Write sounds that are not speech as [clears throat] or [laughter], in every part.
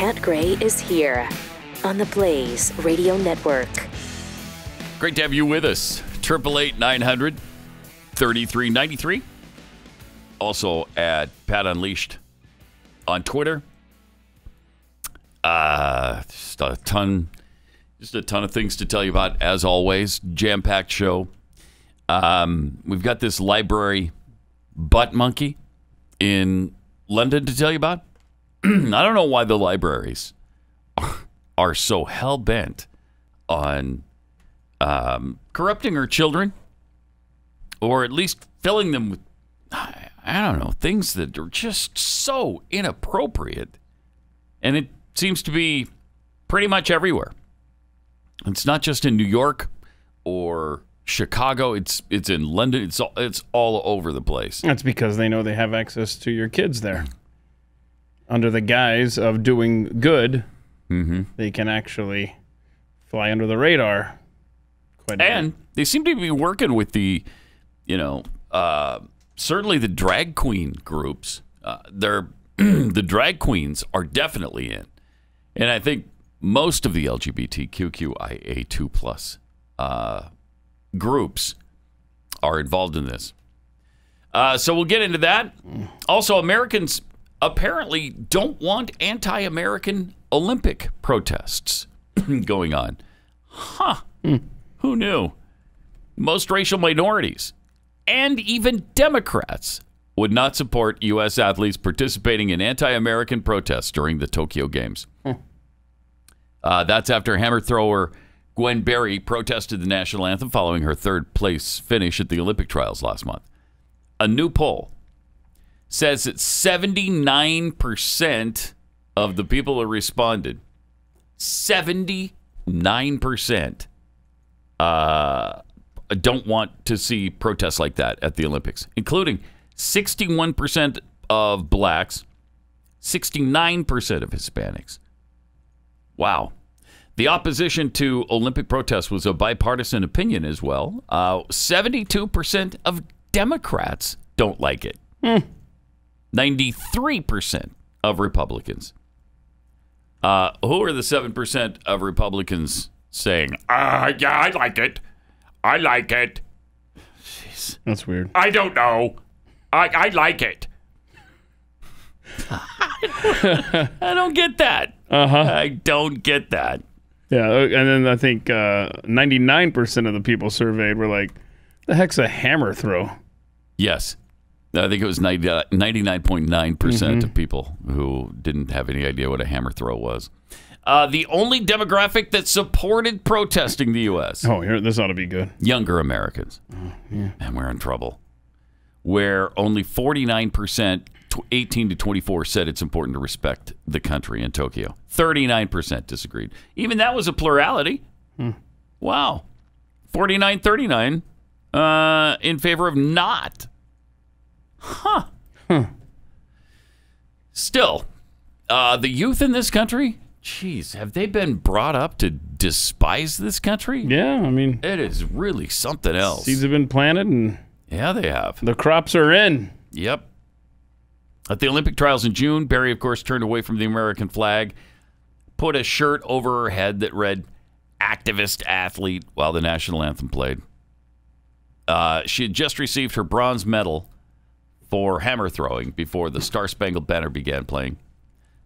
Pat Gray is here on the Blaze Radio Network. Great to have you with us. Triple eight nine hundred thirty three ninety three. Also at Pat Unleashed on Twitter. Uh, just a ton, just a ton of things to tell you about. As always, jam packed show. Um, we've got this library butt monkey in London to tell you about. [clears throat] I don't know why the libraries [laughs] are so hell bent on um, corrupting our children, or at least filling them with, I don't know, things that are just so inappropriate. And it seems to be pretty much everywhere. It's not just in New York or Chicago. It's it's in London. It's all, it's all over the place. That's because they know they have access to your kids there. Under the guise of doing good, Mm-hmm. they can actually fly under the radar. Quite a And they seem to be working with the, you know, uh, certainly the drag queen groups. Uh, they're [clears throat] the drag queens are definitely in, and I think most of the LGBTQIA2 plus uh, groups are involved in this. Uh, so we'll get into that. Also, Americans apparently don't want anti-American Olympic protests [clears throat] going on. Huh. Who knew? Most racial minorities and even Democrats would not support U.S. athletes participating in anti American protests during the Tokyo Games. Uh, that's after hammer thrower Gwen Berry protested the national anthem following her third place finish at the Olympic trials last month. A new poll says that 79% of the people who responded, 79%, uh, don't want to see protests like that at the Olympics, including 61% of blacks, 69% of Hispanics. Wow. The opposition to Olympic protests was a bipartisan opinion as well. Uh, 72% of Democrats don't like it. 93% of Republicans. Uh, who are the 7% of Republicans saying, uh, yeah, I like it. I like it. Jeez. That's weird. I don't know. I, I like it. [laughs] I don't get that. Uh huh. I don't get that. Yeah, and then I think uh, 99% of the people surveyed were like, "The heck's a hammer throw?" Yes. I think it was 90, 99.9% of people who didn't have any idea what a hammer throw was. Uh, the only demographic that supported protesting the U.S. Oh, here, this ought to be good. younger Americans. And we're in trouble. Where only 49%, tw- 18 to 24, said it's important to respect the country in Tokyo. 39% disagreed. Even that was a plurality. Wow. 49 39 uh, in favor of not. Huh. Still, uh, the youth in this country, geez, have they been brought up to despise this country? Yeah, I mean, It is really something else. seeds have been planted and Yeah, they have. the crops are in. Yep. At the Olympic trials in June, Berry, of course, turned away from the American flag, put a shirt over her head that read activist athlete while the national anthem played. Uh, she had just received her bronze medal for hammer throwing before the Star Spangled Banner began playing.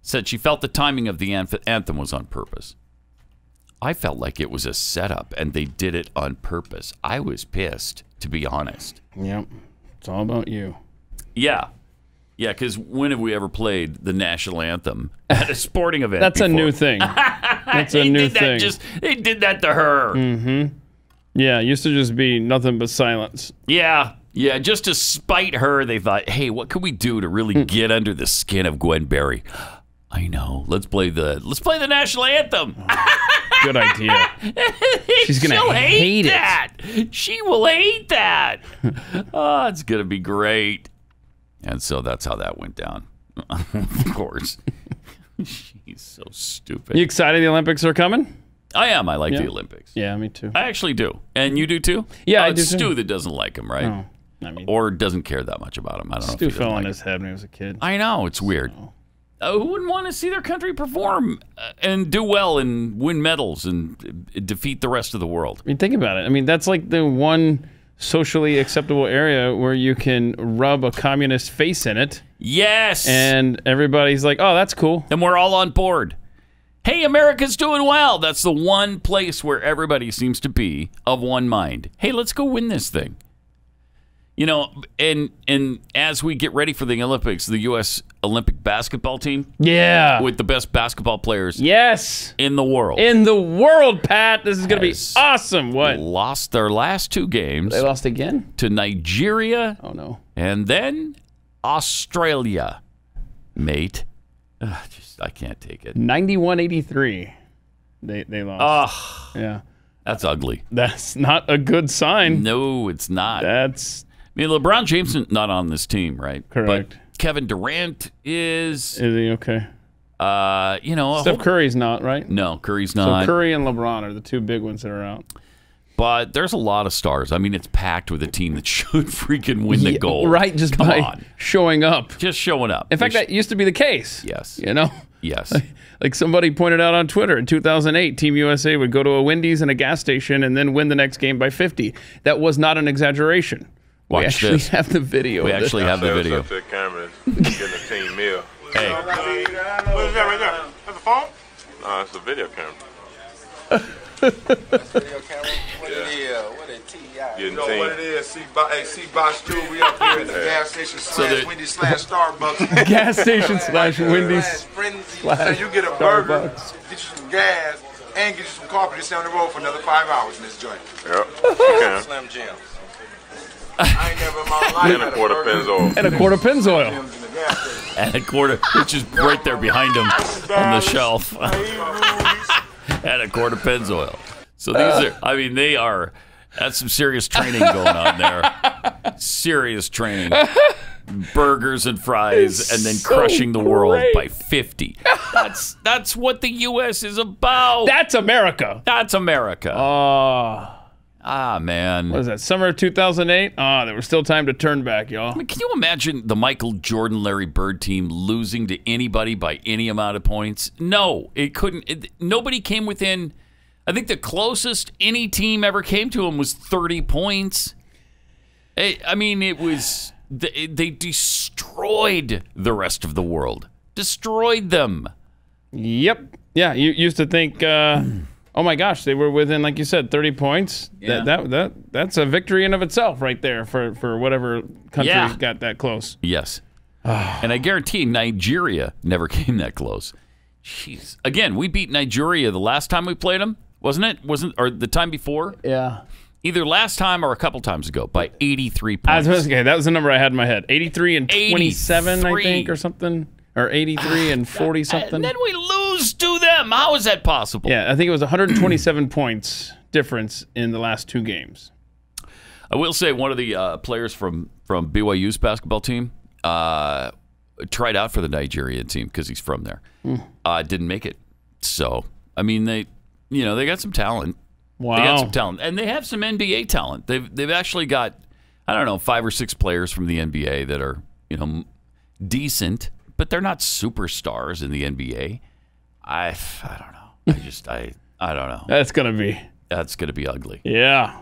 Said she felt the timing of the anthem was on purpose. I felt like it was a setup and they did it on purpose. I was pissed, to be honest. Yep, it's all about you. Yeah. Yeah, because when have we ever played the national anthem [laughs] at a sporting event? That's a new thing. [laughs] That's a new did that thing. Just they did that to her. Mm-hmm. yeah, it used to just be nothing but silence. Yeah, yeah. Just to spite her, they thought, "Hey, what can we do to really Hmm. get under the skin of Gwen Berry?" I know. Let's play the let's play the national anthem. Good idea. [laughs] She's gonna She'll hate, hate it. that. She will hate that. oh, [laughs] it's gonna be great. And so that's how that went down. [laughs] of course. She's so stupid. You excited the Olympics are coming? I am. I like Yeah. the Olympics. Yeah, me too. I actually do. And you do too? Yeah, Oh, I it's do too. Stu that doesn't like him, right? Oh, I mean, Or doesn't care that much about him. I don't know Stu if he doesn't fell on like his head when he was a kid. I know. It's weird. uh, who wouldn't want to see their country perform uh, and do well and win medals and uh, defeat the rest of the world? I mean, think about it. I mean, that's like the one socially acceptable area where you can rub a communist face in it, Yes. and everybody's like, "Oh, that's cool." and we're all on board. Hey, America's doing well. That's the one place where everybody seems to be of one mind. Hey, let's go win this thing. You know, and and as we get ready for the Olympics, the U.S. Olympic basketball team Yeah. with the best basketball players yes. in the world In the world, Pat. This is going to be awesome. What? lost their last two games They lost again? to Nigeria Oh no. and then Australia, mate. Ugh, just I can't take it. 91-83. They they lost. Ugh, yeah. that's ugly. That's not a good sign. No, it's not. That's I mean, LeBron James is not on this team, right? Correct. But Kevin Durant is, is he okay? uh, you know, Steph whole- Curry's not, right? no, Curry's not. So. Curry and LeBron are the two big ones that are out. but there's a lot of stars. I mean, it's packed with a team that [laughs] should freaking win the Yeah, gold. Right, just Come by on, showing up. just showing up. In fact, that used to be the case. yes, You know? yes. [laughs] Like somebody pointed out on Twitter in 2008, Team USA would go to a Wendy's and a gas station and then win the next game by 50. That was not an exaggeration. We actually this. have the video. We actually have the video. up to the cameras? Getting a team meal. Hey, What is that right there? That's a phone? Nah, it's a video camera. That's video camera. What it is, what it TI. Getting You know what it team. is? See, Bo- hey, see, Boss 2, we up here at the [laughs] gas station slash there- Wendy's slash Starbucks. [laughs] gas station slash Wendy's. Slash frenzy. so you get a burger, get you some gas, and get you some coffee to stay on the road for another five hours in this joint. Yep. [laughs] You can. Slim Jim. I ain't never in my life And a had quarter burger Pennzoil. And a quarter Pennzoil. in the and a quarter, which is right there behind him on the shelf, I eat movies. [laughs] and a quarter Pennzoil. So these are, I mean, they are. That's some serious training going on there. Serious training. Burgers and fries, and then so crushing the world by fifty. That's that's what the U.S. is about. That's America. That's America. Oh, ah, man. what is that? Summer of 2008? Oh, there was still time to turn back, y'all. Can you imagine the Michael Jordan, Larry Bird team losing to anybody by any amount of points? No, it couldn't. It, nobody came within. I think the closest any team ever came to him was 30 points. I I mean, it was. They, they destroyed the rest of the world. Destroyed them. Yep. Yeah, you used to think, uh, oh my gosh, they were within, like you said, 30 points. Yeah. That, that that that's a victory in of itself, right there for for whatever country Yeah. got that close. Yes. and I guarantee Nigeria never [laughs] came that close. Jeez. Again, we beat Nigeria the last time we played them, wasn't it? Wasn't or the time before? Yeah. Either last time or a couple times ago by 83 I was points. okay, that was the number I had in my head. 83 and 27, I think, or something. Or 83 and 40 something. And then we lose to them. How is that possible? yeah, I think it was 127 [clears throat] points difference in the last two games. I will say one of the uh, players from from BYU's basketball team uh, tried out for the Nigerian team because he's from there. Uh, didn't make it. So I mean, they you know they got some talent. They got Wow. some talent, and they have some NBA talent. They've they've actually got I don't know five or six players from the NBA that are you know decent, but they're not superstars in the NBA. I I don't know. I [laughs] just I I don't know. That's going to be. That's going to be ugly. Yeah.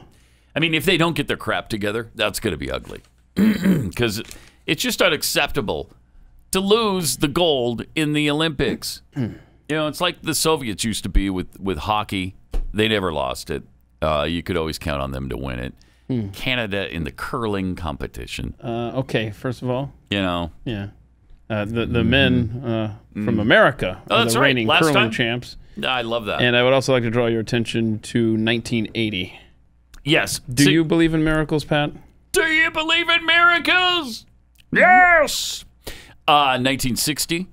I mean, if they don't get their crap together, that's going to be ugly. [clears throat] Because it's just unacceptable to lose the gold in the Olympics. [clears throat] you know, it's like the Soviets used to be with, with hockey. They never lost it. Uh, you could always count on them to win it. Canada in the curling competition, Uh, okay, first of all, you know. yeah. Uh, the the men uh, from America Oh, the right. reigning Last curling time. champs. I love that. And I would also like to draw your attention to 1980. yes. Do See- you believe in miracles, Pat? Do you believe in miracles? Yes. Uh, 1960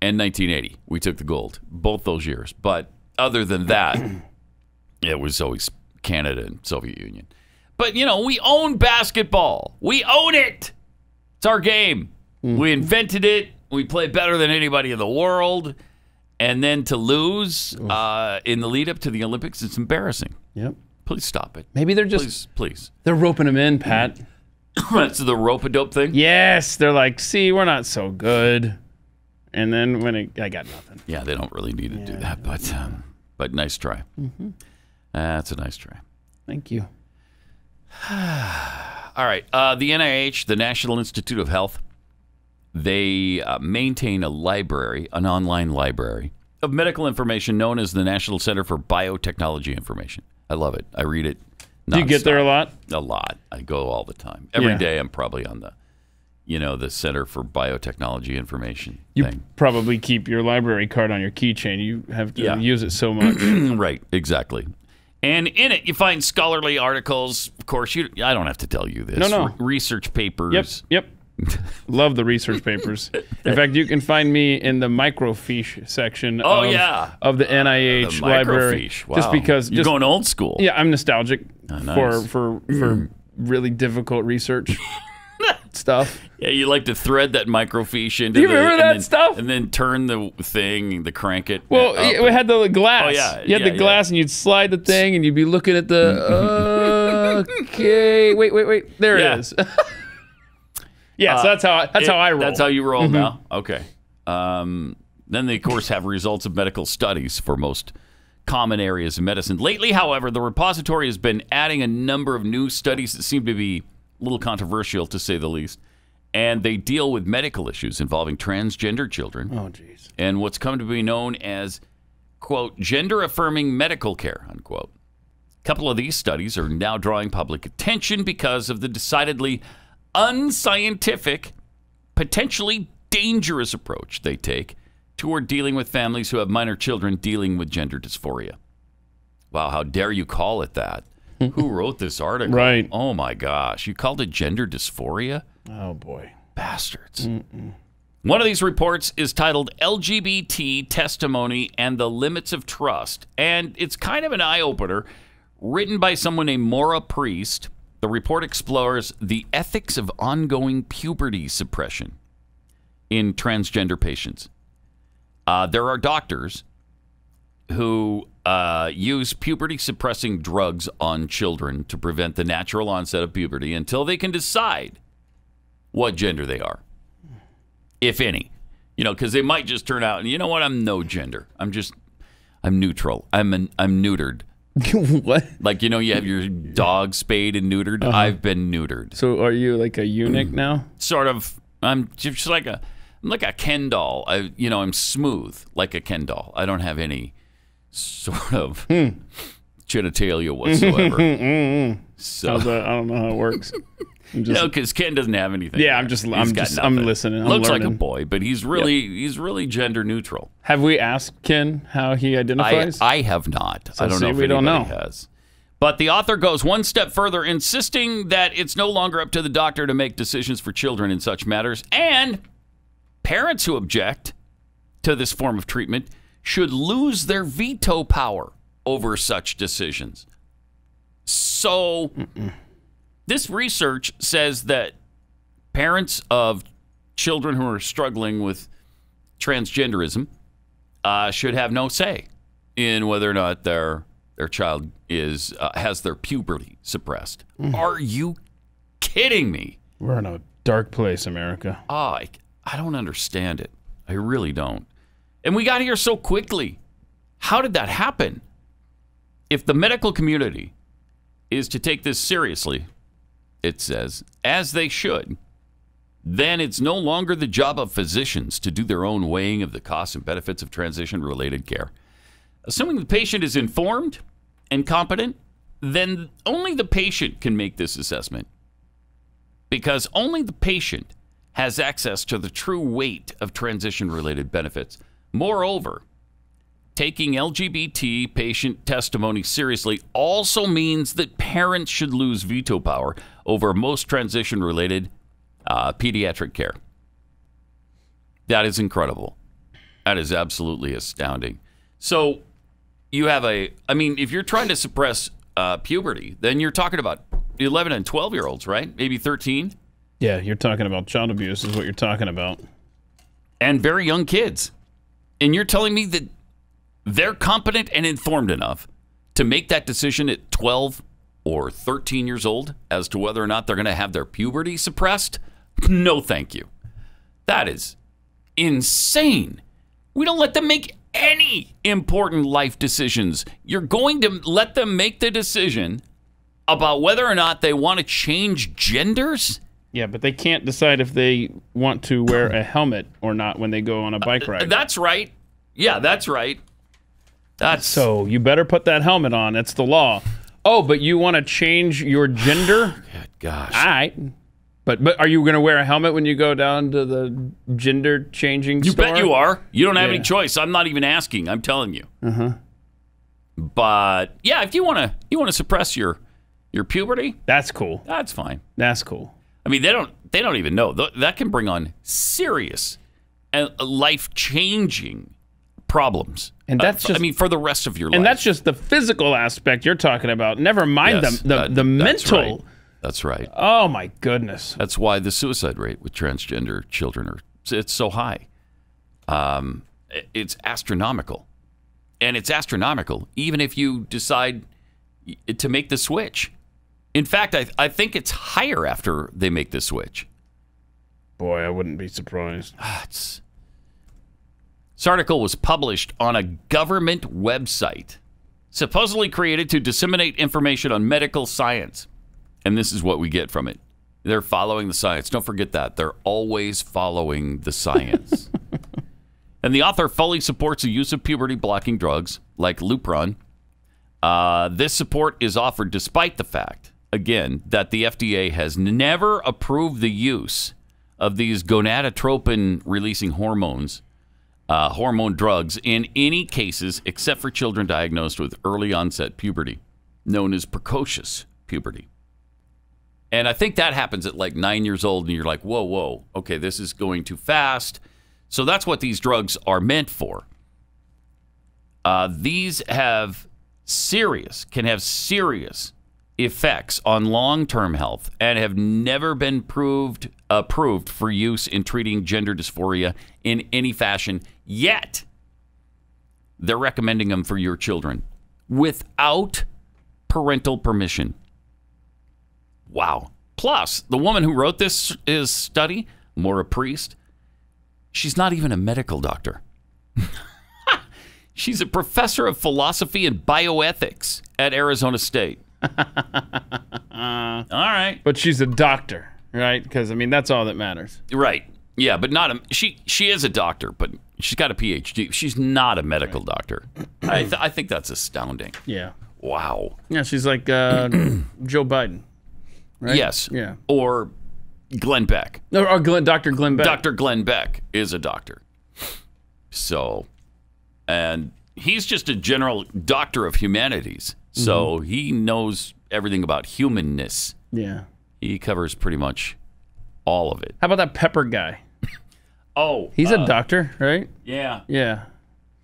and 1980, we took the gold, both those years. But other than that, [clears throat] it was always Canada and Soviet Union. But you know, we own basketball. We own it. It's our game. We invented it. We play better than anybody in the world. And then to lose uh, in the lead up to the Olympics, it's embarrassing. Yep. Please stop it. Maybe they're just Please, please. they're roping them in, Pat. [coughs] That's the rope a dope thing. Yes, they're like, see, we're not so good. and then when it, I got nothing. Yeah, they don't really need to do that, but um, but nice try. Mm-hmm. That's a nice try. Thank you. [sighs] All right. Uh, the NIH, the National Institute of Health, they uh, maintain a library, an online library of medical information known as the National Center for Biotechnology Information. I love it. I read it. Do you get there a lot? A lot. I go all the time. Every day Yeah. I'm probably on the, you know, the Center for Biotechnology Information You thing. probably keep your library card on your keychain. You have to Yeah. use it so much. [clears throat] right, exactly. And in it, you find scholarly articles. Of course, you. I don't have to tell you this. No, no. Re- research papers. Yep, yep. [laughs] Love the research papers. In fact, you can find me in the microfiche section. Oh, of, yeah. of the NIH The library. Wow. Just because You're just, going old school. Yeah, I'm nostalgic Oh, nice. for for for really difficult research [laughs] stuff. Yeah, you like to thread that microfiche into you the, remember and that then- stuff? And then turn the thing, the crank it. Well, yeah, we had the glass. Oh, yeah, you had yeah, the glass, and you'd slide the thing, and you'd be looking at the. [laughs] okay, wait, wait, wait. There Yeah. it is. Yeah, so that's how I, that's It- how I roll. That's how you roll Mhm. now. Okay. Um, then they of course have results of medical studies for most common areas of medicine. Lately, however, the repository has been adding a number of new studies that seem to be a little controversial, to say the least. And they deal with medical issues involving transgender children. Oh, jeez. And what's come to be known as, quote, gender affirming medical care, unquote. A couple of these studies are now drawing public attention because of the decidedly unscientific, potentially dangerous approach they take toward dealing with families who have minor children dealing with gender dysphoria. Wow, how dare you call it that? [laughs] who wrote this article? Right. Oh my gosh. You called it gender dysphoria? Oh boy. Bastards. One of these reports is titled LGBT Testimony and the Limits of Trust. And it's kind of an eye opener, written by someone named Maura Priest. The report explores the ethics of ongoing puberty suppression in transgender patients. Uh, there are doctors who uh, use puberty suppressing drugs on children to prevent the natural onset of puberty until they can decide what gender they are, if any. You know, because they might just turn out, and you know what? I'm no gender. I'm just, I'm neutral. I'm an, I'm neutered. [laughs] what? Like you know, you have your dog spayed and neutered. Uh-huh. I've been neutered. So are you like a eunuch now? Sort of. I'm just like a, I'm like a Ken doll. I, you know, I'm smooth like a Ken doll. I don't have any sort of Hmm. genitalia whatsoever. [laughs] so How's that? I don't know how it works. [laughs] I'm you know, because Ken doesn't have anything. Yeah, I'm just- He's I'm just- I'm listening. I'm Looks like a boy, but he's really he's really gender neutral. have we asked Ken how he identifies? I have not. So I don't see, know if we don't know. has. But the author goes one step further, insisting that it's no longer up to the doctor to make decisions for children in such matters, and parents who object to this form of treatment should lose their veto power over such decisions. So, this research says that parents of children who are struggling with transgenderism uh, should have no say in whether or not their their child is uh, has their puberty suppressed. Are you kidding me? We're in a dark place, America. Oh, I, I don't understand it. I really don't. And we got here so quickly. How did that happen? If the medical community is to take this seriously, it says, as they should, then it's no longer the job of physicians to do their own weighing of the costs and benefits of transition related care. Assuming the patient is informed and competent, then only the patient can make this assessment because only the patient has access to the true weight of transition related benefits. Moreover, taking LGBT patient testimony seriously also means that parents should lose veto power over most transition related uh, pediatric care. That is incredible. That is absolutely astounding. So, you have a, I mean, if you're trying to suppress uh, puberty, then you're talking about 11 and 12 year olds, right? Maybe 13 Yeah, you're talking about child abuse, is what you're talking about. and very young kids. And you're telling me that they're competent and informed enough to make that decision at 12 or 13 years old as to whether or not they're going to have their puberty suppressed? No, thank you. That is insane. We don't let them make any important life decisions. You're going to let them make the decision about whether or not they want to change genders? Yeah, but they can't decide if they want to wear a helmet or not when they go on a uh, bike ride. That's right. Yeah, that's right. That's so you better put that helmet on. That's the law. Oh, but you want to change your gender? [sighs] gosh. All right. But but are you going to wear a helmet when you go down to the gender changing You store? bet you are. You don't have Yeah. any choice. I'm not even asking. I'm telling you. Uh-huh. But yeah, if you want to, you want to suppress your your puberty. That's cool. That's fine. That's cool. I mean, they don't they don't even know that can bring on serious and life changing problems. And Uh, that's f- just- I mean, for the rest of your life. And that's just the physical aspect you're talking about. Never mind Yes, the the, that- the that's mental. right. That's right. Oh my goodness. That's why the suicide rate with transgender children are it's so high. Um, it's astronomical, and it's astronomical even if you decide to make the switch. In fact, I, I think it's higher after they make the switch. Boy, I wouldn't be surprised. It's, this article was published on a government website, supposedly created to disseminate information on medical science. And this is what we get from it. They're following the science. Don't forget that. They're always following the science. [laughs] and the author fully supports the use of puberty blocking drugs like Lupron. Uh, this support is offered despite the fact, again, that the FDA has never approved the use of these gonadotropin releasing hormones, uh, hormone drugs, in any cases except for children diagnosed with early onset puberty, known as precocious puberty. And I think that happens at like nine years old, and you're like, whoa, whoa, okay, this is going too fast. So that's what these drugs are meant for. Uh, these have serious, can have serious effects on long-term health and have never been proved approved for use in treating gender dysphoria in any fashion yet. They're recommending them for your children without parental permission. Wow. Plus, the woman who wrote this is study, Maura Priest, she's not even a medical doctor. [laughs] She's a professor of philosophy and bioethics at Arizona State. [laughs] all right. But she's a doctor, right? Because I mean, that's all that matters. Right. Yeah, but not a she she is a doctor, but she's got a PhD. She's not a medical doctor. I th- I think that's astounding. Yeah. Wow. Yeah, she's like uh, [clears throat] Joe Biden. Right? Yes. Yeah. Or Glenn Beck. Or, or Glenn, Dr. Glenn Beck. Dr. Glenn Beck is a doctor. So, and he's just a general doctor of humanities. So Mm-hmm. he knows everything about humanness. Yeah. He covers pretty much all of it. How about that Pepper guy? Oh, He's uh, a doctor, right? Yeah, Yeah.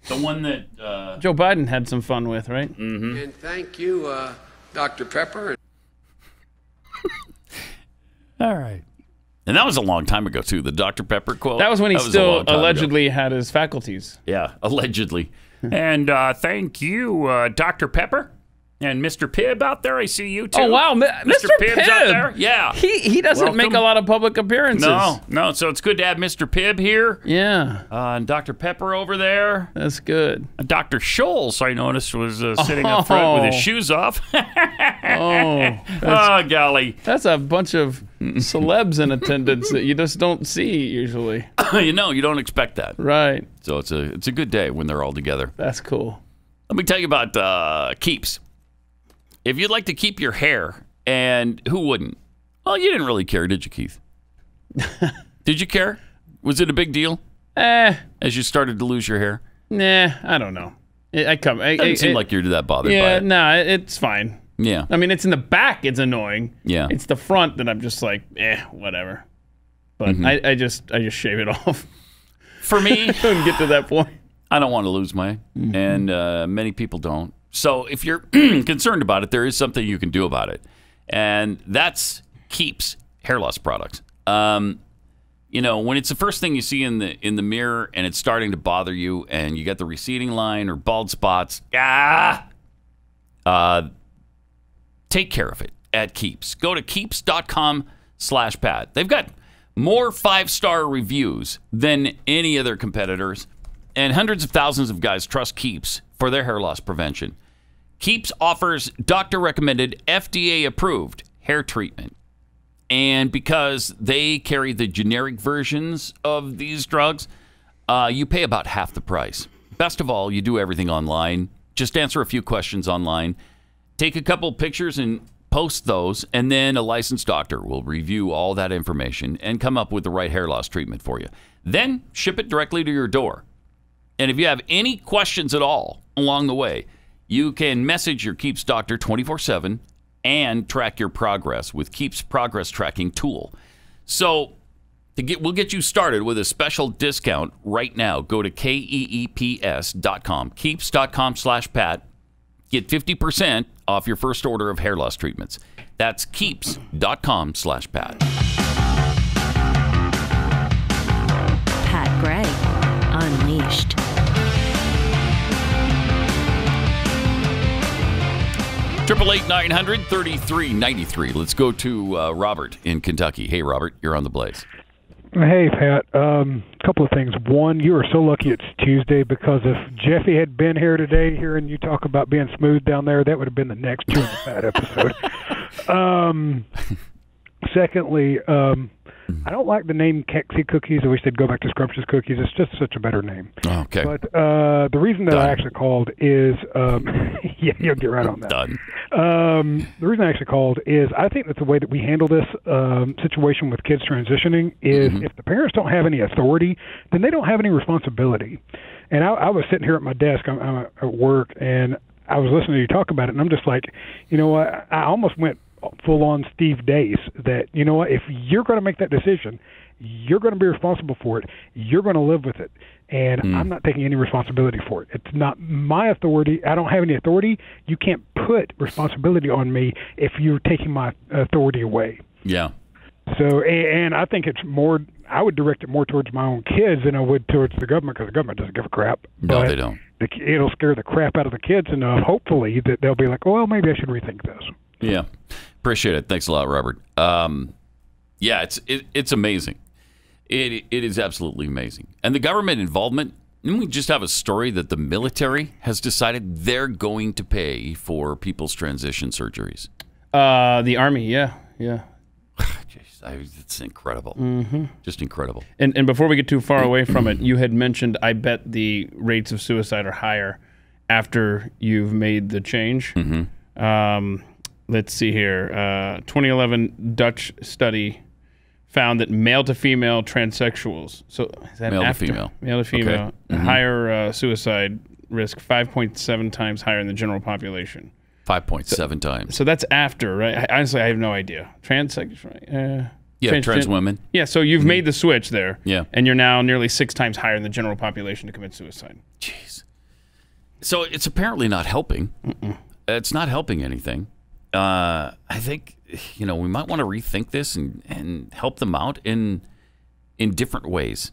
the one that uh, Joe Biden had some fun with, right? And thank you, uh, Dr. Pepper. [laughs] All right. And that was a long time ago too. The Dr Pepper quote. That was when he a still long time ago. allegedly had his faculties. Yeah, allegedly. and uh, thank you, uh, Dr Pepper, and Mr Pibb out there. I see you too. Oh wow, Mi- Mr. Pibb's Pibb. out there. Yeah. He he doesn't make a lot of public appearances. No, no. So it's good to have Mr Pibb here Yeah, uh, and Dr Pepper over there. that's good. Uh, Dr Scholl's, I noticed, was uh, sitting up front with his Oh. shoes off. [laughs] Oh, oh golly! that's a bunch of celebs in attendance that you just don't see usually. [coughs] you know, you don't expect that. Right. So it's a it's a good day when they're all together. That's cool. Let me tell you about uh, Keeps. If you'd like to keep your hair, and who wouldn't? Well, you didn't really care, did you, Keith? [laughs] did you care? Was it a big deal Eh, as you started to lose your hair? nah, I don't know. I, I come. I, Doesn't I- seem it- like you're that bothered Yeah, by it. nah, it's fine. Yeah. I mean, it's in the back. It's annoying. Yeah. It's the front that I'm just like, eh, whatever. But Mm-hmm. I, I just I just shave it [laughs] off. For me, [laughs] Couldn't get to that point. I don't want to lose mine, Mm-hmm. and uh, many people don't. So if you're [clears throat] concerned about it, there is something you can do about it, and that's Keeps hair loss products. Um, you know, when it's the first thing you see in the in the mirror and it's starting to bother you, and you get the receding line or bald spots, ah, uh, take care of it at Keeps. Go to keeps.com slash Pat. They've got more five star reviews than any other competitors, and hundreds of thousands of guys trust Keeps for their hair loss prevention. Keeps offers doctor recommended, FDA approved hair treatment. And because they carry the generic versions of these drugs, uh, you pay about half the price. Best of all, you do everything online. Just answer a few questions online, take a couple pictures and post those, and then a licensed doctor will review all that information and come up with the right hair loss treatment for you. Then ship it directly to your door. And if you have any questions at all along the way, you can message your Keeps doctor 24 7 and track your progress with Keeps progress tracking tool. So to get, we'll get you started with a special discount right now. Go to keeps.com, keeps.com slash pat. Get 50% off your first order of hair loss treatments. That's keeps.com slash pat. Pat Gray Unleashed. Triple eight nine hundred thirty three ninety three. Let's go to uh, Robert in Kentucky. Hey, Robert, you're on the blaze. Hey, Pat. A um, couple of things. One, you are so lucky it's Tuesday because if Jeffy had been here today, hearing you talk about being smooth down there, that would have been the next the Fat episode. [laughs] um, secondly, um, I don't like the name Keksi Cookies. I wish they'd go back to Scrumptious Cookies. It's just such a better name. Okay. But uh, the reason that Done. I actually called is, um, [laughs] yeah, you'll get right on that. Done. Um, the reason I actually called is I think that the way that we handle this um, situation with kids transitioning is if the parents don't have any authority, then they don't have any responsibility. And I, I was sitting here at my desk, I'm, I'm at work, and I was listening to you talk about it, and I'm just like, you know what? I almost went full on Steve Deace that, you know what? If you're going to make that decision, you're going to be responsible for it. You're going to live with it. And hmm. I'm not taking any responsibility for it. It's not my authority. I don't have any authority. You can't put responsibility on me if you're taking my authority away. Yeah. So, and I think it's more. I would direct it more towards my own kids than I would towards the government because the government doesn't give a crap. No, But they don't. The, it'll scare the crap out of the kids enough, hopefully, that they'll be like, "Well, maybe I should rethink this." Yeah. Appreciate it. Thanks a lot, Robert. Um, yeah, it's it, it's amazing. It it is absolutely amazing. And the government involvement. Didn't we just have a story that the military has decided they're going to pay for people's transition surgeries? Uh, the army, yeah, yeah. [laughs] Jeez, I, it's incredible. Mm-hmm. Just incredible. And and before we get too far [clears throat] away from it, you had mentioned I bet the rates of suicide are higher after you've made the change. Mm-hmm. Um, let's see here. Uh, 2011 Dutch study found that male to female transsexuals, so is that male-to-female, male to female, Okay. Mm-hmm. higher uh, suicide risk, 5.7 times higher in the general population. Five point seven times. So that's after, right? I, honestly, I have no idea. Transsexual, uh, Yeah, transgen- trans women. Yeah, so you've made the switch there. Mm-hmm. Yeah. And you're now nearly six times higher in the general population to commit suicide. Jeez. So it's apparently not helping. It's not helping anything. Uh, I think you know we might want to rethink this and, and help them out in in different ways.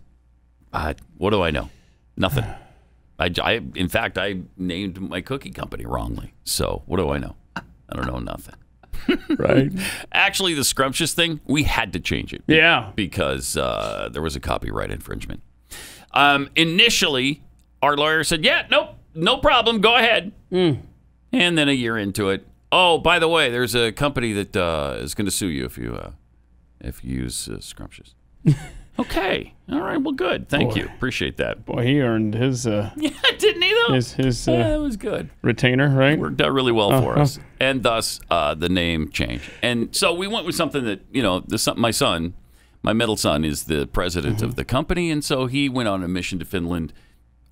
Uh, what do I know? Nothing. [sighs] I, I, in fact, I named my cookie company wrongly. So what do I know? I don't know nothing. [laughs] Right. Actually, the scrumptious thing, we had to change it yeah. because uh, there was a copyright infringement. Um, initially, our lawyer said, "Yeah, nope, no problem, go ahead." And then a year into it, oh, by the way, there's a company that uh, is going to sue you if you uh, if you use uh, scrumptious. [laughs] okay, all right, well, good, thank Boy. you, appreciate that. Boy, he earned his uh, [laughs] Yeah, didn't he though? his his yeah, uh, it was good. retainer, right? Worked out really well for Uh-huh. us, and thus uh, the name change. And so we went with something that you know, the my son, my middle son, is the president Mm-hmm. of the company, and so he went on a mission to Finland,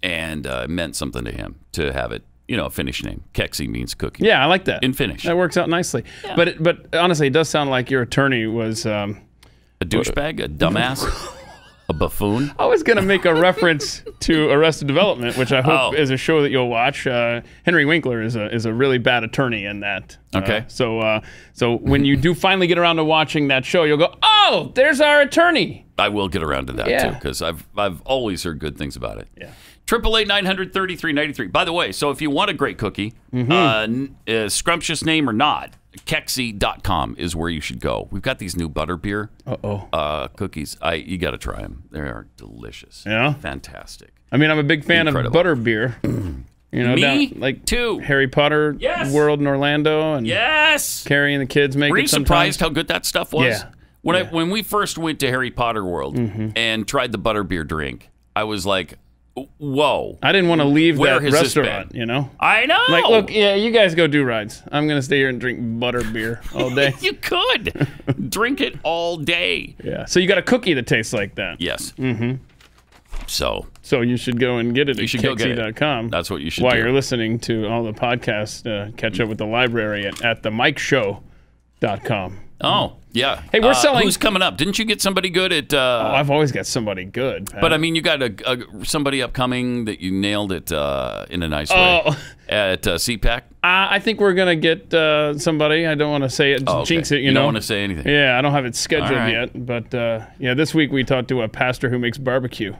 and uh, it meant something to him to have it, you know, a Finnish name. Keksi means cookie. Yeah, I like that. In Finnish. That works out nicely. But it, but honestly, it does sound like your attorney was. Um, A douchebag, a dumbass, [laughs] a buffoon. I was going to make a reference to Arrested Development, which I hope Oh. is a show that you'll watch. Uh, Henry Winkler is a is a really bad attorney in that. Uh, Okay. so uh, so when you do finally get around to watching that show, you'll go, oh, there's our attorney. I will get around to that Yeah. too because I've I've always heard good things about it. Yeah. Triple eight nine hundred thirty three ninety three. By the way, so if you want a great cookie, uh, n- uh, scrumptious name or not, Keksi.com is where you should go. We've got these new butterbeer Uh-oh. uh, cookies. I you got to try them. They are delicious. Yeah? fantastic. I mean, I'm a big fan Incredible. of butterbeer. You know, Me down, like too. Harry Potter Yes. world in Orlando, and Yes. Carrie and the kids make Were you surprised how good that stuff was? Yeah. When I when we first went to Harry Potter World Mm-hmm. and tried the butterbeer drink, I was like, "Whoa!" I didn't want to leave Where that restaurant. You know, I know. like, look, yeah, you guys go do rides. I'm gonna stay here and drink butter beer all day. [laughs] you could drink it all day. yeah. So you got a cookie that tastes like that. Yes. Mm-hmm. So So you should go and get it You at should go get it. That's what you should While do. you're listening to all the podcasts, uh, catch up with the library at, at themikeshow.com. oh yeah. Hey, we're Uh, selling- Who's coming up? Didn't you get somebody good at? Uh, Oh, I've always got somebody good. Pat. but I mean, you got a, a somebody upcoming that you nailed it uh, in a nice way Oh. at uh, CPAC. Uh, I think we're gonna get uh, somebody. I don't want to say it, Oh, okay. jinx it. You, You know, don't wanna say anything. Yeah, I don't have it scheduled right. yet. But uh, yeah, this week we talked to a pastor who makes barbecue,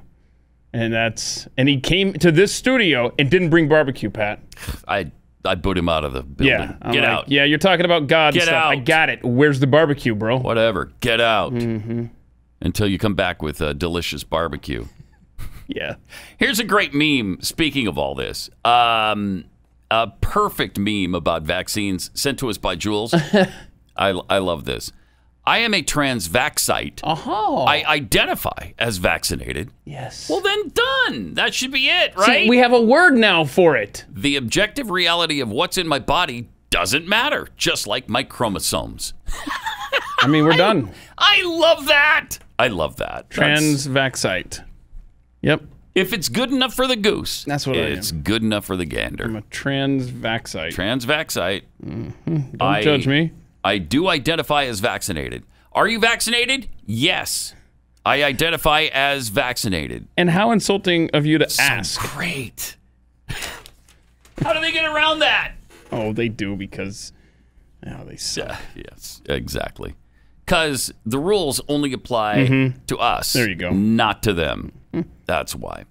and that's and he came to this studio and didn't bring barbecue, Pat. I I boot him out of the building. Yeah, I'm Get like, out. Yeah, you're talking about God. Get stuff. I got it. Where's the barbecue, bro? Whatever. Get out. Mm-hmm. Until you come back with a delicious barbecue. [laughs] Yeah. Here's a great meme. Speaking of all this, um, a perfect meme about vaccines sent to us by Jules. [laughs] I, I love this. I am a transvaxite. Oh. Uh-huh. I identify as vaccinated. yes. Well, then done. That should be it, right? See, we have a word now for it. the objective reality of what's in my body doesn't matter, just like my chromosomes. I mean, we're [laughs] done. I love that. I love that. That's- Transvaxite. Yep. If it's good enough for the goose, That's what I it's good enough for the gander. I'm a transvaxite. Transvaxite. Mm-hmm. Don't I- judge me. I do identify as vaccinated. Are you vaccinated? Yes. I identify as vaccinated. And how insulting of you to ask. Great. How do they get around that? Oh, they do because oh, they suck. Yeah, yes, exactly. Because the rules only apply mm-hmm. to us. There you go. Not to them. That's why.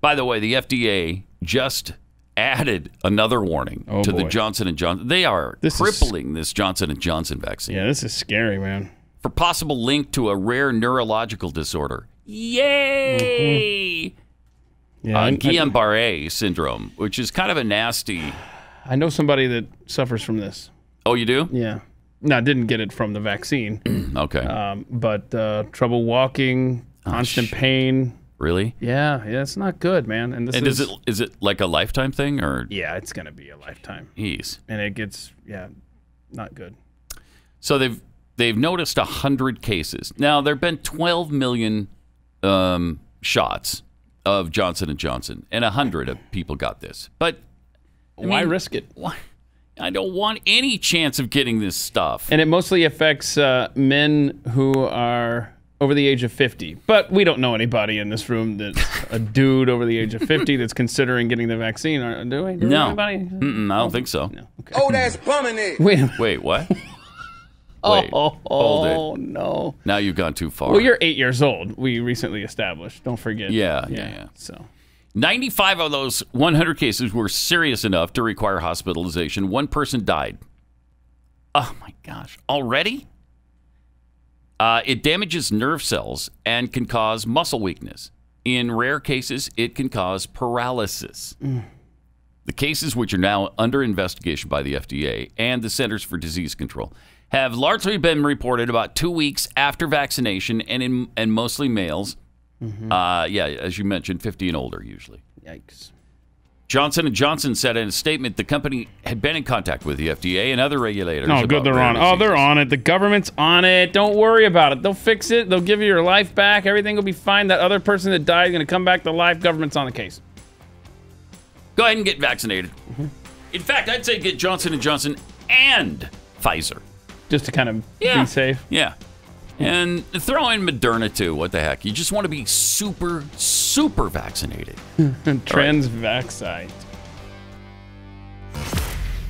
By the way, the FDA just added another warning Oh, to the. Johnson and Johnson. They are This is- crippling this Johnson and Johnson vaccine Yeah, this is scary, man. for possible link to a rare neurological disorder. Yay! Yeah, Uh, Guillain-Barré syndrome, which is kind of a nasty. I know somebody that suffers from this. Oh, you do? Yeah. No, I didn't get it from the vaccine, [clears throat] Okay. um, but uh, trouble walking, constant pain. Really? Yeah, yeah, it's not good, man. And this And is is it is it like a lifetime thing or? yeah, it's gonna be a lifetime, Geez. and it gets yeah, not good. So they've they've noticed hundred cases. Now there've been 12 million um, shots of Johnson and Johnson, and hundred of people got this. But Why mean- risk it? why? I don't want any chance of getting this stuff. And it mostly affects uh, men who are over the age of 50. But we don't know anybody in this room that's a dude over the age of 50 that's considering getting the vaccine. Are- Do we? Do no, Anybody? Mm-mm, I don't think so. Okay. Oh, that's plumbing it. Wait. Wait, what? [laughs] Oh, Wait, hold it. oh, no. Now you've gone too far. Well, you're eight years old. We recently established. Don't forget. Yeah, yeah, yeah. So 95 of those 100 cases were serious enough to require hospitalization. One person died. Oh my gosh. Already? Uh, it damages nerve cells and can cause muscle weakness. In rare cases, it can cause paralysis. The cases, which are now under investigation by the FDA and the Centers for Disease Control, have largely been reported about two weeks after vaccination and in and mostly males. Uh, yeah, as you mentioned, 50 and older usually. yikes. Johnson and Johnson said in a statement the company had been in contact with the FDA and other regulators. Oh, good. They're on. Oh, they're on it. The government's on it. Don't worry about it. They'll fix it. They'll give you your life back. Everything will be fine. That other person that died is going to come back to life. Government's on the case. Go ahead and get vaccinated. Mm-hmm. In fact, I'd say get Johnson and Johnson and Pfizer. Just to kind of Yeah. be safe. Yeah. And throw in Moderna too. What the heck? You just want to be super, super vaccinated. [laughs] Transvaxite.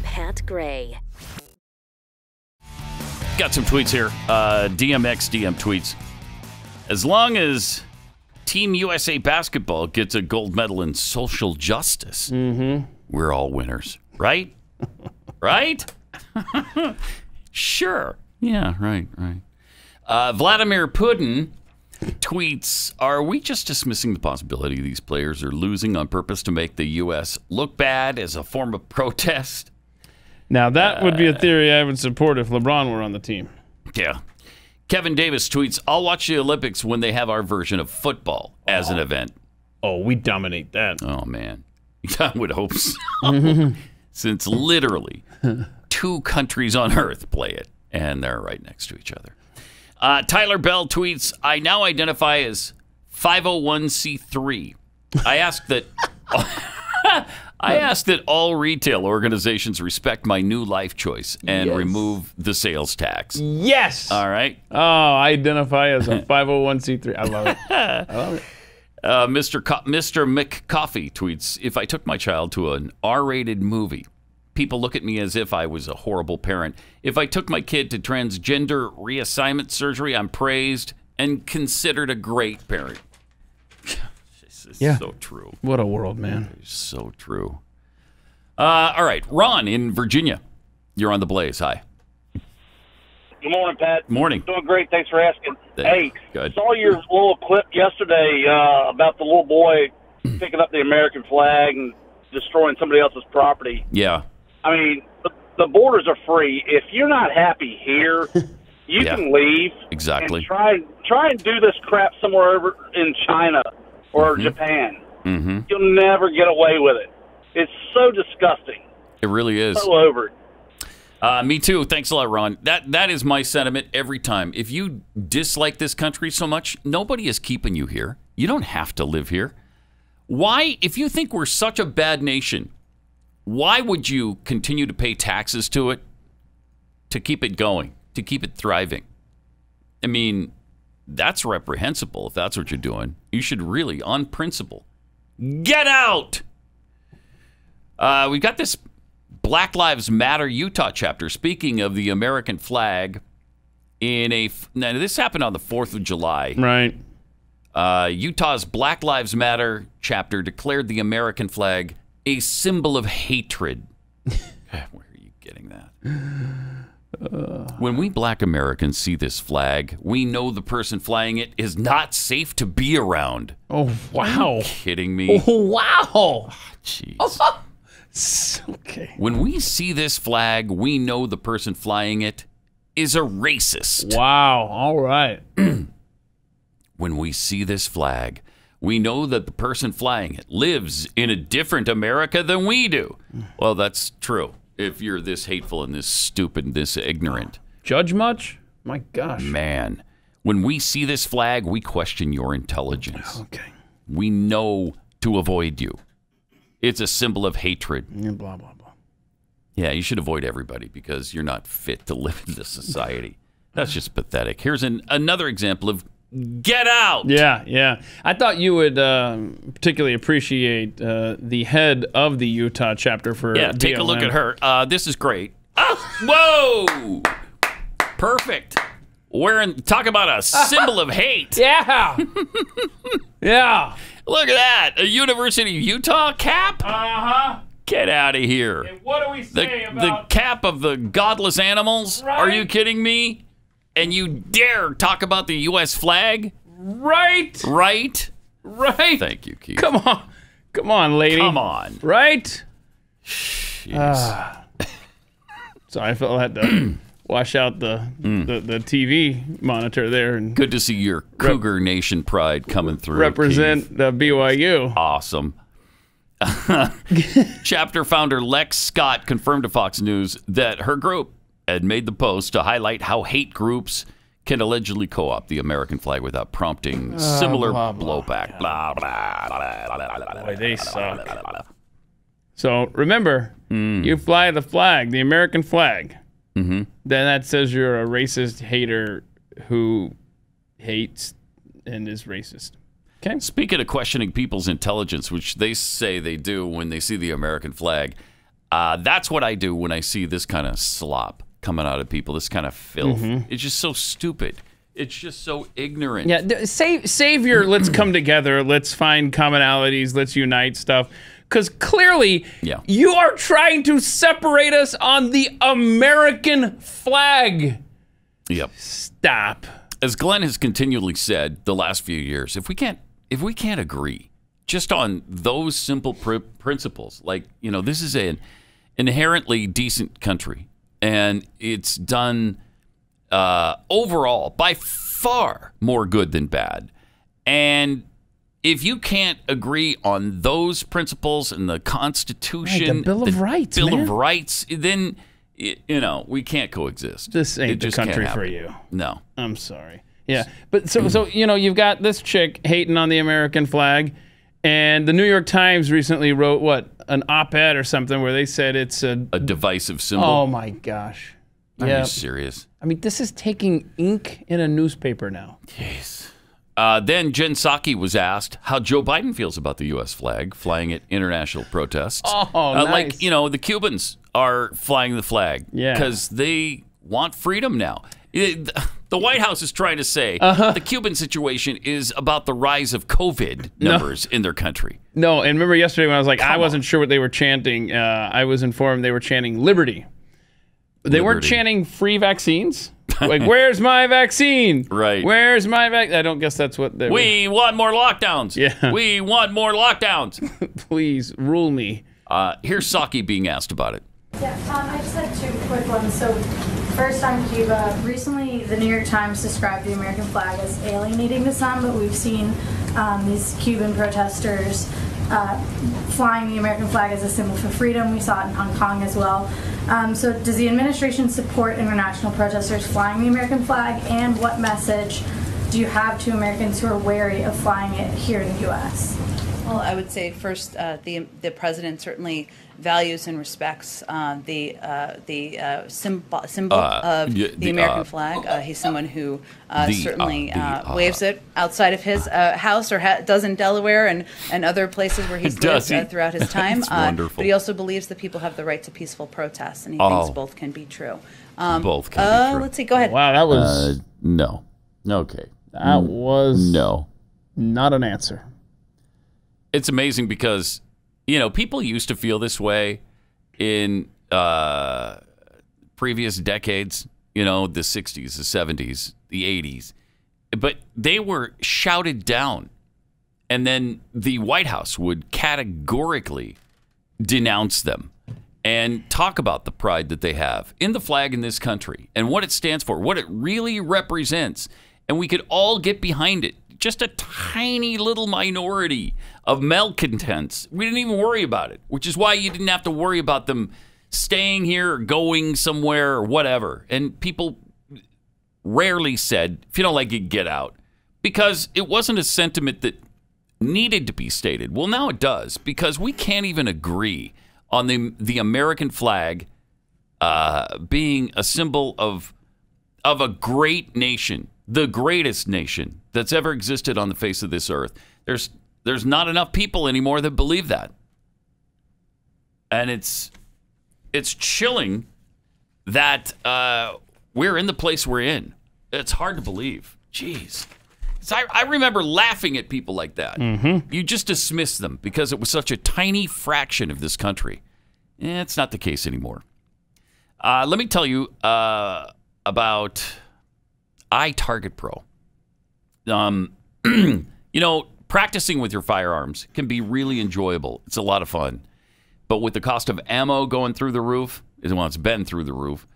Pat Gray. Got some tweets here. Uh, DMX DM tweets. As long as Team USA basketball gets a gold medal in social justice. Mm-hmm. We're all winners, right? [laughs] right? [laughs] sure. Yeah, right, right. Uh, Vladimir Putin tweets Are we just dismissing the possibility these players are losing on purpose to make the U.S. look bad as a form of [laughs] protest? Now that would be a theory I would support if LeBron were on the team. Yeah. Kevin Davis tweets I'll watch the Olympics when they have our version of football as an event. Oh, we dominate that. Oh, man. [laughs] I would hope so. Since literally two countries on earth play it, and they're right next to each other. Uh, Tyler Bell tweets I now identify as 501c3. I ask that. [laughs] I ask that all retail organizations respect my new life choice and remove the sales tax. Yes. All right. oh, I identify as a [laughs] 501c3. I love it. [laughs] I love it. Uh, Mr. Co- Mr. McCoffee tweets If I took my child to an R rated movie, people look at me as if I was a horrible parent. If I took my kid to transgender reassignment surgery, I'm praised and considered a great parent. [sighs] This is Yeah. so true. What a world, man. So true. Uh, all right. Ron in Virginia. You're on the blaze. Hi. Good morning, Pat. Morning. Doing great. Thanks for asking. Thanks. Hey, Good. saw your little clip yesterday uh, about the little boy [clears throat] picking up the American flag and destroying somebody else's property. Yeah. I mean, the, the borders are free. If you're not happy here, [laughs] you Yeah. can leave. Exactly. And try try and do this crap somewhere over in China or Japan. Mm-hmm. You'll never get away with it. It's so disgusting. It really is. So over it. Uh, me too. Thanks a lot, Ron. That that is my sentiment every time. If you dislike this country so much, nobody is keeping you here. You don't have to live here. Why, if you think we're such a bad nation, why would you continue to pay taxes to it to keep it going, to keep it thriving? I mean, that's reprehensible if that's what you're doing. You should really, on principle, get out. Uh, we got this Black Lives Matter Utah chapter. Speaking of the American flag, in a now this happened on the Fourth of July. Right. Uh, Utah's Black Lives Matter chapter declared the American flag a symbol of hatred. [laughs] Where are you getting that? When we black Americans see this flag, we know the person flying it is not safe to be around. Oh, wow. Kidding me? Oh, wow. Ah, jeez. [laughs] Okay. When we see this flag, we know the person flying it is a racist. Wow. All right. [clears throat] When we see this flag, we know that the person flying it lives in a different America than we do. Well, that's true. If you're this hateful and this stupid and this ignorant, Judge much? My gosh. man, when we see this flag, we question your intelligence. Okay. We know to avoid you. It's a symbol of hatred. Yeah, blah, blah, blah. Yeah, you should avoid everybody because you're not fit to live in this society. That's just pathetic. Here's an, another example of get out. Yeah, yeah. I thought you would um, particularly appreciate uh, the head of the Utah chapter for Yeah, take a look at her. Uh, this is great. Ah, whoa! Perfect. Wearing talk about a symbol of hate. [laughs] Yeah. yeah. Look at that. A University of Utah cap? Uh huh. Get out of here. What do we The, about the cap of the godless animals? Are you kidding me? And you dare talk about the U.S. flag? right? Right? Right. Thank you, Keith. Come on. Come on, lady. Come on. Right? Jeez. Ah. Sorry, I felt I had to [clears throat] wash out the, mm. the the TV monitor there and Good to see your Cougar Nation pride coming through. represent Keith. the BYU. Awesome. [laughs] Chapter founder Lex Scott confirmed to Fox News that her group had made the post to highlight how hate groups can allegedly co-opt the American flag without prompting similar blah, blah. blowback. Blah, blah, Boy, they suck. blah, blah, blah. So remember, Hmm. you fly the flag, the American flag. Mhm. Then that says you're a racist hater who hates and is racist. Okay. Speaking of questioning people's intelligence, which they say they do when they see the American flag, uh, that's what I do when I see this kind of slop coming out of people, this kind of filth. Mm-hmm. It's just so stupid. It's just so ignorant. Yeah, th- save Savior. let's come together. Let's find commonalities. Let's unite stuff. Because clearly, Yeah. you are trying to separate us on the American flag. Yep. Stop. As Glenn has continually said the last few years, if we can't if we can't agree just on those simple pr- principles, like you know, this is an inherently decent country, and it's done uh, overall by far more good than bad, and if you can't agree on those principles and the Constitution, Right, the Bill of Rights, Bill man. of Rights, then you know we can't coexist. This ain't the country for you. No. I'm sorry. Yeah, but so so you know you've got this chick hating on the American flag, and the New York Times recently wrote what an op-ed or something where they said it's a a divisive symbol. oh my gosh. Are Yeah, you serious? I mean this is taking ink in a newspaper now. Uh, then Jen Psaki was asked how Joe Biden feels about the U.S. flag flying at international protests. Oh, Uh, nice. Like, you know, the Cubans are flying the flag Yeah. because they want freedom now. It- the White House is trying to say Uh-huh. the Cuban situation is about the rise of COVID numbers in their country. No, and remember yesterday when I was like I wasn't sure what they were chanting. Uh, I was informed they were chanting liberty. They weren't chanting free vaccines. [laughs] like, where's my vaccine? Right. Where's my vac? I don't guess that's what they were. We want more lockdowns. Yeah. [laughs] We want more lockdowns. [laughs] Please rule me. Uh, here's Psaki being asked about it. Yeah, um, I just had two quick ones. So, first on Cuba, recently the New York Times described the American flag as alienating to some, but we've seen um, these Cuban protesters uh, flying the American flag as a symbol for freedom. We saw it in Hong Kong as well. Um, so, does the administration support international protesters flying the American flag, and what message do you have to Americans who are wary of flying it here in the U.S.? Well, I would say first, uh, the the president certainly values and respects uh, the uh, the uh, symbol symbol Uh, of y- the, the, American uh, flag. Uh, he's someone who uh, the, certainly uh, the, uh, uh, waves it outside of his uh, house or ha- does in Delaware and, and other places where he's [laughs] Does lived uh, he? throughout his [laughs] time. That's Uh, wonderful. but he also believes that people have the right to peaceful protest, and he Oh. thinks both can be true. Um, Both can be uh, true. Let's see. Go ahead. Wow, that was Uh, no. Okay. that was No. not an answer. It's amazing because you know people used to feel this way in uh, previous decades you know the 60s the 70s the 80s but they were shouted down and then the white house would categorically denounce them and talk about the pride that they have in the flag in this country and what it stands for, what it really represents. And we could all get behind it. Just a tiny little minority of malcontents. We didn't even worry about it, which is why you didn't have to worry about them staying here or going somewhere or whatever. And people rarely said, if you don't like it, get out. Because it wasn't a sentiment that needed to be stated. Well, now it does because we can't even agree on the the American flag uh, being a symbol of of a great nation, the greatest nation that's ever existed on the face of this earth. There's there's not enough people anymore that believe that, and it's it's chilling that uh, we're in the place we're in. It's hard to believe. Jeez. So I, I remember laughing at people like that. Mm-hmm. You just dismiss them because it was such a tiny fraction of this country. Eh, it's not the case anymore. Uh, let me tell you uh, about iTarget Pro. Um, [clears throat] you know, practicing with your firearms can be really enjoyable. It's a lot of fun. But with the cost of ammo going through the roof, well, it's been through the roof.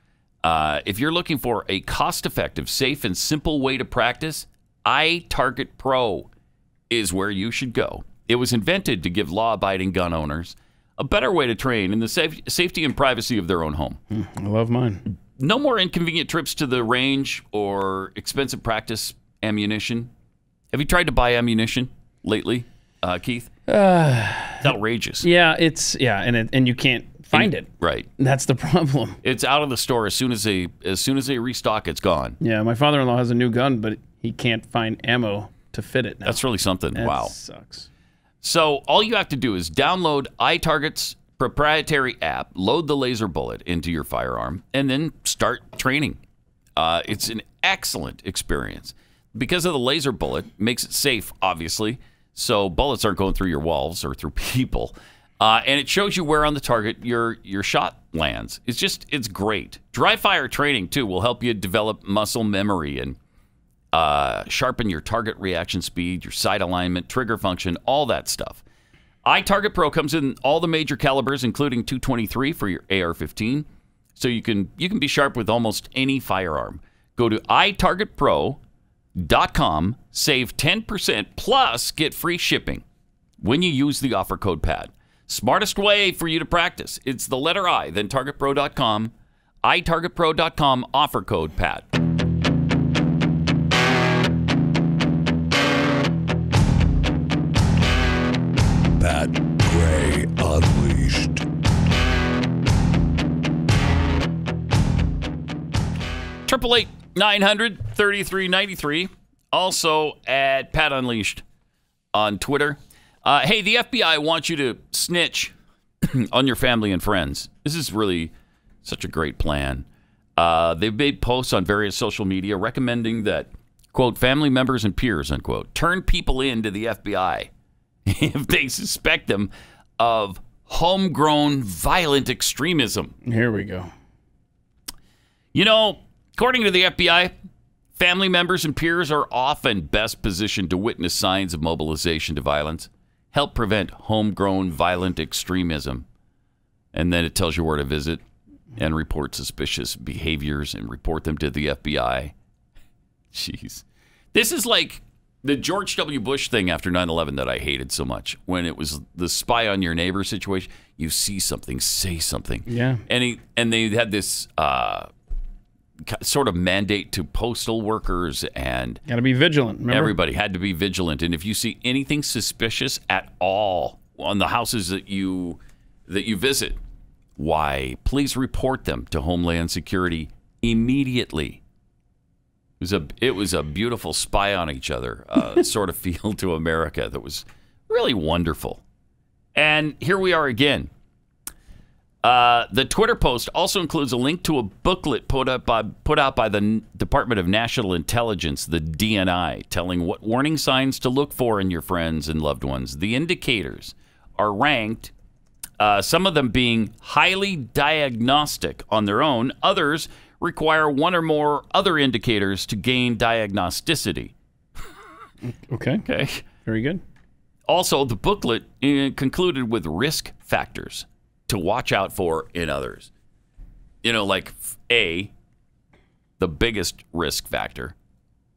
Uh, if you're looking for a cost effective, safe, and simple way to practice, iTarget Pro is where you should go. It was invented to give law abiding gun owners a better way to train in the safe, safety and privacy of their own home. I love mine. No more inconvenient trips to the range or expensive practice ammunition. Have you tried to buy ammunition lately, uh, Keith? it's outrageous. Yeah, it's yeah, and it, and you can't find it. Right. That's the [laughs] problem. It's out of the store as soon as they as soon as they restock. It's gone. Yeah, my father-in-law has a new gun, but he can't find ammo to fit it now. That's really something. That wow. sucks. So all you have to do is download iTarget's proprietary app, load the laser bullet into your firearm, and then start training. Uh, it's an excellent experience because of the laser bullet. Makes it safe, obviously, so bullets aren't going through your walls or through [laughs] people. Uh, and it shows you where on the target your your shot lands. It's just it's great. Dry fire training too will help you develop muscle memory and uh, sharpen your target reaction speed, your sight alignment, trigger function, all that stuff. iTarget Pro comes in all the major calibers, including 223 for your AR-15, so you can you can be sharp with almost any firearm. Go to itargetpro.com, save 10% plus get free shipping when you use the offer code PAT. Smartest way for you to practice. It's the letter I, then targetpro.com, itargetpro.com offer code PAT. Pat Gray Unleashed. Triple eight nine hundred thirty three ninety three. Also at Pat Unleashed on Twitter. Uh, hey, the FBI wants you to snitch [clears throat] on your family and friends. This is really such a great plan. Uh, they've made posts on various social media recommending that quote family members and peers unquote turn people in to the FBI [laughs] if they suspect them of homegrown violent extremism. Here we go. You know, according to the FBI, family members and peers are often best positioned to witness signs of mobilization to violence, help prevent homegrown violent extremism. And then it tells you where to visit and report suspicious behaviors and report them to the FBI. [laughs] Jeez. This is like the George W. Bush thing after 9 11 that I hated so much. When it was the spy on your neighbor situation, you see something, say something. Yeah. And, he, and they had this uh, sort of mandate to postal workers and Got to be vigilant. Remember? everybody had to be vigilant. And if you see anything suspicious at all on the houses that you that you visit, why please report them to Homeland Security immediately. It was a it was a beautiful spy on each other uh, [laughs] sort of feel to America that was really wonderful. And here we are again. Uh, the Twitter post also includes a link to a booklet put up by, put out by the N- Department of National Intelligence, the DNI, telling what warning signs to look for in your friends and loved ones. The indicators are ranked, uh, some of them being highly diagnostic on their own. Others require one or more other indicators to gain diagnosticity. Okay. Okay. Very good. Also, the booklet uh, concluded with risk factors to watch out for in others. You know, like A, the biggest risk factor,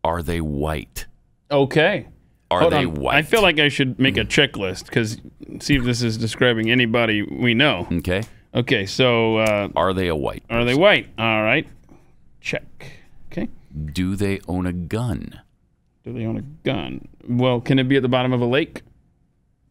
are they white? Okay. Are Hold they on. white? I feel like I should make a checklist because see if this is describing anybody we know. Okay. Okay. So uh, Are they a white? are they white? All right. Check. Okay. Do they own a gun? Do they own a gun? Well, can it be at the bottom of a lake?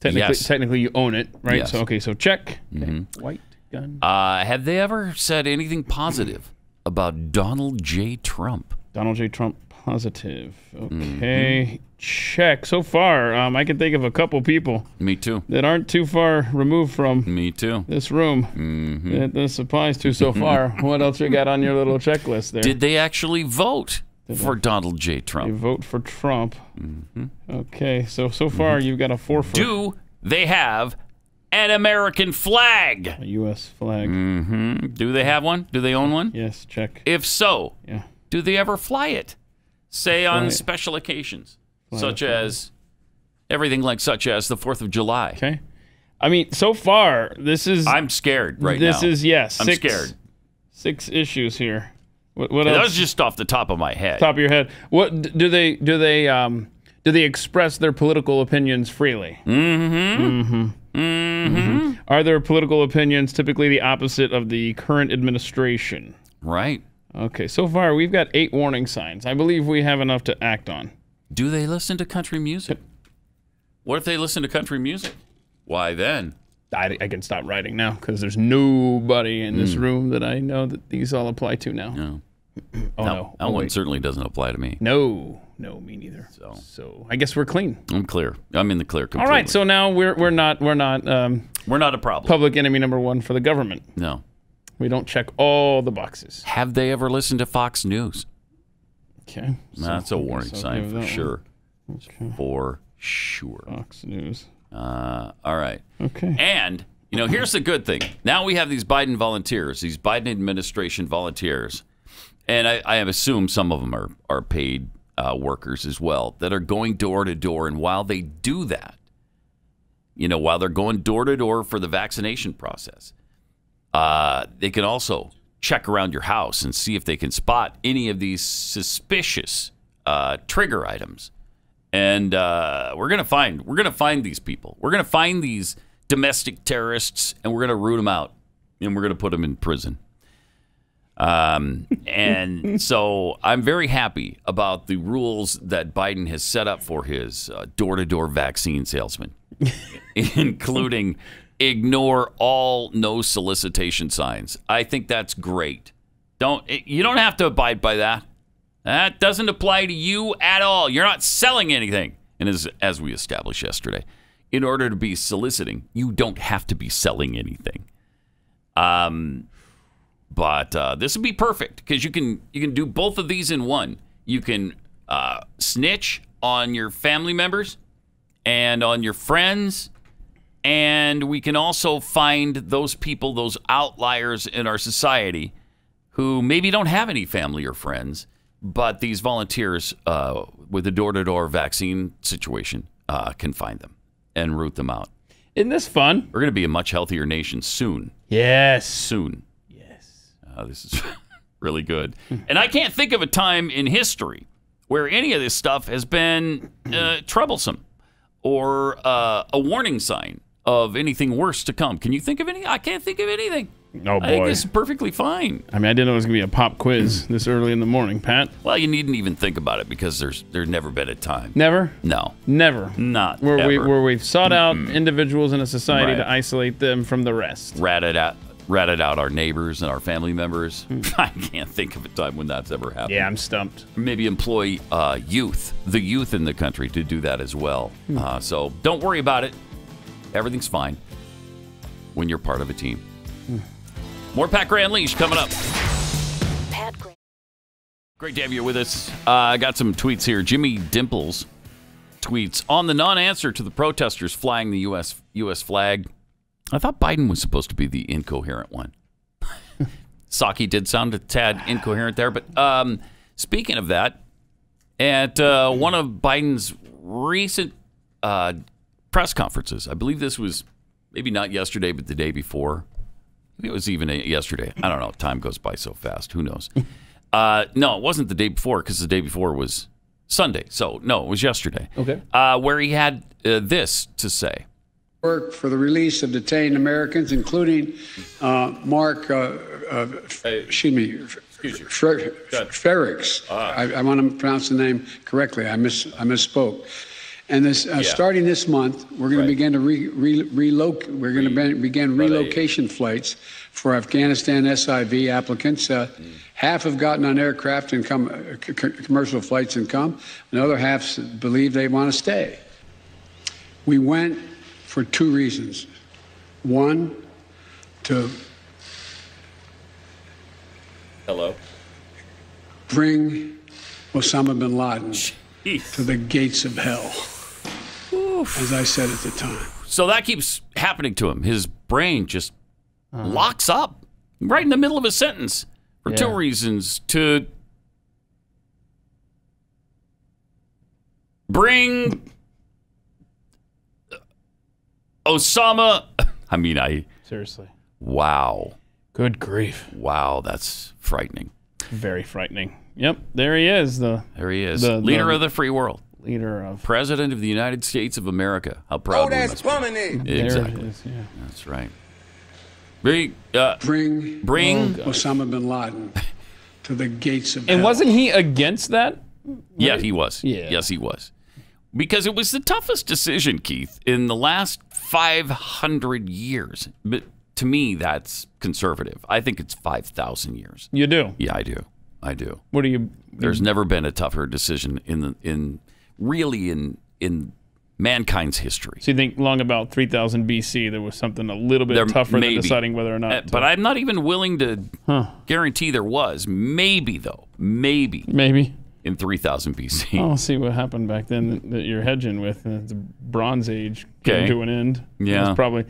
Technically, Yes. technically you own it, right? Yes. So okay, so check. Okay. Mhm. White gun. Uh, have they ever said anything positive about Donald J. Trump? Donald J. Trump positive. Mm-hmm. Okay. Check. So far, um, I can think of a couple people Me too. that aren't too far removed from Me too. this room Mm-hmm. that this applies to so far. what else you got on your little checklist there? Did they actually vote for Donald J. Trump? vote for Trump? Mm-hmm. Okay. So so far you've got a four for Do they have an American flag? a U.S. flag. Do they have one? Do they own one? Yes. Check. If so, Yeah. do they ever fly it? Say on it. special occasions, such as everything like such as the Fourth of July. Okay. I mean, so far this is I'm scared right this now. This is yes. I'm six, scared. Six issues here. What, what That was just off the top of my head. top of your head. What do they do? They um do they express their political opinions freely? Mm-hmm. Mm-hmm. Mm-hmm. Are their political opinions typically the opposite of the current administration? Right. Okay, so far we've got eight warning signs. I believe we have enough to act on. Do they listen to country music? What if they listen to country music? Why then? I, I can stop writing now because there's nobody in this Mm. room that I know that these all apply to now. No. [clears throat] Oh that, no! That Oh, one wait. certainly doesn't apply to me. No, no, me neither. So So I guess we're clean. I'm clear. I'm in the clear All completely. right, so now we're we're not we're not um, we're not a problem. public enemy number one for the government. no. We don't check all the boxes. Have they ever listened to Fox News? Okay. That's So a I guess warning sign for sure. Okay. For sure. Fox News. Uh, all right. Okay. And, you know, here's the good thing. Now we have these Biden volunteers, these Biden administration volunteers. And I, I assume some of them are, are paid uh, workers as well that are going door to door. And while they do that, you know, while they're going door to door for the vaccination process, uh, they can also check around your house and see if they can spot any of these suspicious uh, trigger items. And uh, we're gonna find we're gonna find these people. We're gonna find these domestic terrorists, and we're gonna root them out, and we're gonna put them in prison. Um, [laughs] and so I'm very happy about the rules that Biden has set up for his uh, door-to-door vaccine salesman, [laughs] including ignore all no solicitation signs. I think that's great. Don't you don't have to abide by that. That doesn't apply to you at all. You're not selling anything. And as as we established yesterday, in order to be soliciting, you don't have to be selling anything. Um, but uh, this would be perfect because you can you can do both of these in one. You can uh, snitch on your family members and on your friends, and we can also find those people, those outliers in our society, who maybe don't have any family or friends, but these volunteers uh, with the door-to-door vaccine situation uh, can find them and root them out. Isn't this fun? We're going to be a much healthier nation soon. Yes. Soon. Uh, this is [laughs] really good. And I can't think of a time in history where any of this stuff has been uh, troublesome or uh, a warning sign of anything worse to come. Can you think of any? I can't think of anything. Oh I think boy. this is perfectly fine. I mean, I didn't know it was gonna be a pop quiz [clears throat] this early in the morning, Pat. Well, you needn't even think about it because there's there's never been a time. Never. No, Never. not Where we where we've sought out individuals in a society Right. to isolate them from the rest. ratted out ratted out our neighbors and our family members. Hmm. [laughs] I can't think of a time when that's ever happened. Yeah, I'm stumped. maybe employ uh, youth, the youth in the country, to do that as well. Hmm. Uh, so don't worry about it. Everything's fine when you're part of a team. Hmm. More Pat Gray Unleashed coming up. Pat Gray. Great to have you with us. Uh, I got some tweets here. Jimmy Dimples tweets on the non-answer to the protesters flying the U.S. U.S. flag. I thought Biden was supposed to be the incoherent one. [laughs] Psaki did sound a tad incoherent there, but um, speaking of that, at uh, one of Biden's recent uh, press conferences, I believe this was maybe not yesterday, but the day before. It was even yesterday. I don't know. Time goes by so fast. Who knows? [laughs] Uh, no, it wasn't the day before because the day before was Sunday. So no, it was yesterday. Okay. Uh, where he had uh, this to say. Work for the release of detained Americans, including uh, Mark, uh, uh, excuse me, Fer- Ferrix. I, I want to pronounce the name correctly. I miss I misspoke. And this, uh, starting this month, we're going to begin to re, re, relocate. We're going to begin relocation flights for Afghanistan SIV applicants. Uh, Half have gotten on aircraft and come uh, commercial flights and come. Another half believe they want to stay. We went for two reasons. One, to Hello. bring Osama bin Laden to the gates of hell, as I said at the time. So that keeps happening to him. His brain just locks up right in the middle of a sentence for two reasons to bring Osama. [laughs] I mean, I. Seriously. Wow. Good grief. Wow, that's frightening. Very frightening. Yep, there he is, the There he is. The- Leader the- of the free world. Leader of. President of the United States of America. How proud we must be. There Exactly. it is. Yeah. That's right. Bring, uh, Bring bring. Osama bin Laden to the gates of And hell. wasn't he against that? Yeah, he was. Yeah. Yes, he was. Because it was the toughest decision, Keith, in the last 500 years. But to me, that's conservative. I think it's 5,000 years. You do. Yeah, I do. I do. What do you? There's never been a tougher decision in the in really in in mankind's history. So you think long about 3000 BC there was something a little bit There tougher may than deciding whether or not. Uh, to- but I'm not even willing to Huh. guarantee there was. Maybe though. Maybe. maybe. In 3000 BC. I'll see what happened back then that, that you're hedging with. Uh, the Bronze Age came Okay. to an end. Yeah. that's probably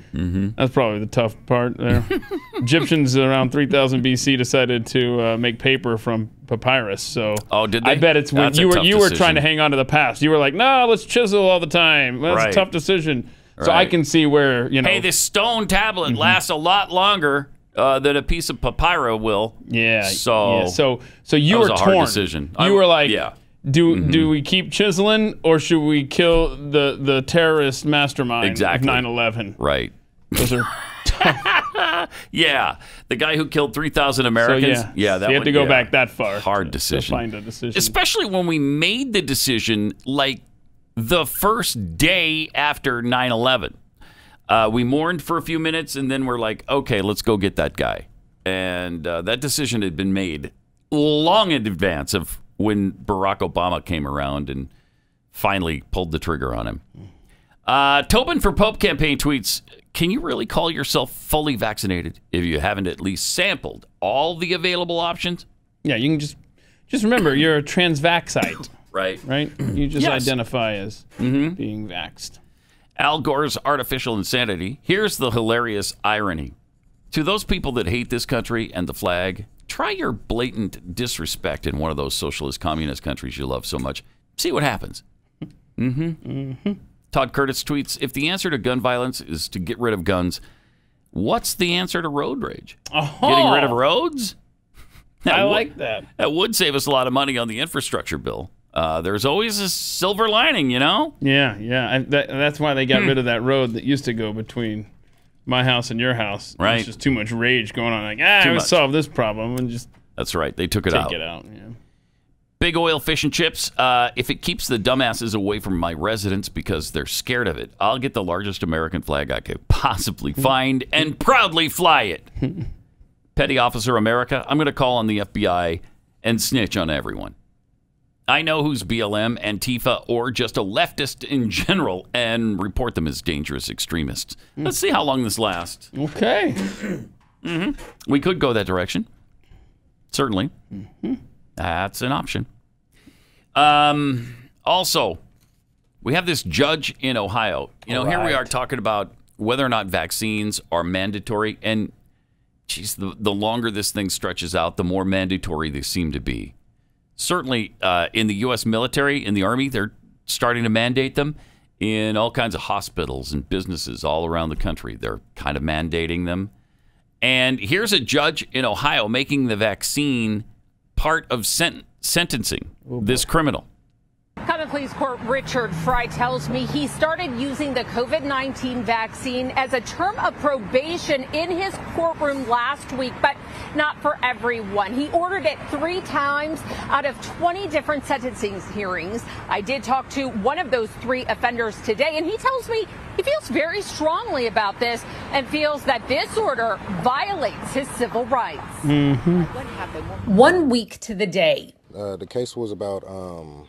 that's probably the tough part there. [laughs] Egyptians around 3000 BC decided to uh, make paper from papyrus. So Oh, did I bet it's when That's you were you were decision. trying to hang on to the past. You were like, no, let's chisel all the time. That's Right. a tough decision. So I can see where you know. Hey, this stone tablet Mm-hmm. lasts a lot longer uh, than a piece of papyrus will. Yeah. So yeah. so so you that were torn. decision. You I- were like, yeah. Do do we keep chiseling or should we kill the the terrorist mastermind Exactly. of 9/11? Right. Those are [laughs] Yeah, the guy who killed 3,000 Americans. yeah. yeah, So you had one- to go yeah. back that far Hard to decision. find a decision. Especially when we made the decision like the first day after 9 11. Uh, we mourned for a few minutes and then we're like, okay, let's go get that guy. And uh, that decision had been made long in advance of when Barack Obama came around and finally pulled the trigger on him. Uh, Tobin for Pope campaign tweets Can you really call yourself fully vaccinated if you haven't at least sampled all the available options? yeah, you can just just remember you're a transvaxite, Right. right? You just Yes. identify as being vaxxed. Al Gore's artificial insanity. Here's the hilarious irony. To those people that hate this country and the flag, try your blatant disrespect in one of those socialist communist countries you love so much. See what happens. Mm-hmm. Todd Curtis tweets If the answer to gun violence is to get rid of guns, what's the answer to road rage? Getting rid of roads? [laughs] I like that. That would save us a lot of money on the infrastructure bill. Uh, there's always a silver lining, you know? Yeah, yeah. I, that, that's why they got rid of that road that used to go between my house and your house. Right. There's just too much rage going on. Like, ah, Too we solve this problem and just That's right. They took it take out. it out. Yeah. Big oil fish and chips. Uh, if it keeps the dumbasses away from my residence because they're scared of it, I'll get the largest American flag I could possibly [laughs] find and proudly fly it. [laughs] Petty Officer America, I'm going to call on the FBI and snitch on everyone. I know who's BLM, Antifa, or just a leftist in general and report them as dangerous extremists. Hmm. Let's see how long this lasts. Okay. Mm-hmm. We could go that direction. Certainly. Mm-hmm. That's an option. Um, also, we have this judge in Ohio. You know, here we are talking about whether or not vaccines are mandatory. And, geez, the, the longer this thing stretches out, the more mandatory they seem to be. Certainly, uh, in the U.S. military, in the Army, they're starting to mandate them. In all kinds of hospitals and businesses all around the country, they're kind of mandating them. And here's a judge in Ohio making the vaccine part of sen- sentencing this criminal. Common Pleas Court Richard Fry tells me he started using the COVID 19 vaccine as a term of probation in his courtroom last week, but not for everyone. He ordered it three times out of 20 different sentencing hearings. I did talk to one of those three offenders today, and he tells me he feels very strongly about this and feels that this order violates his civil rights. What happened? One week to the day. Uh, the case was about um,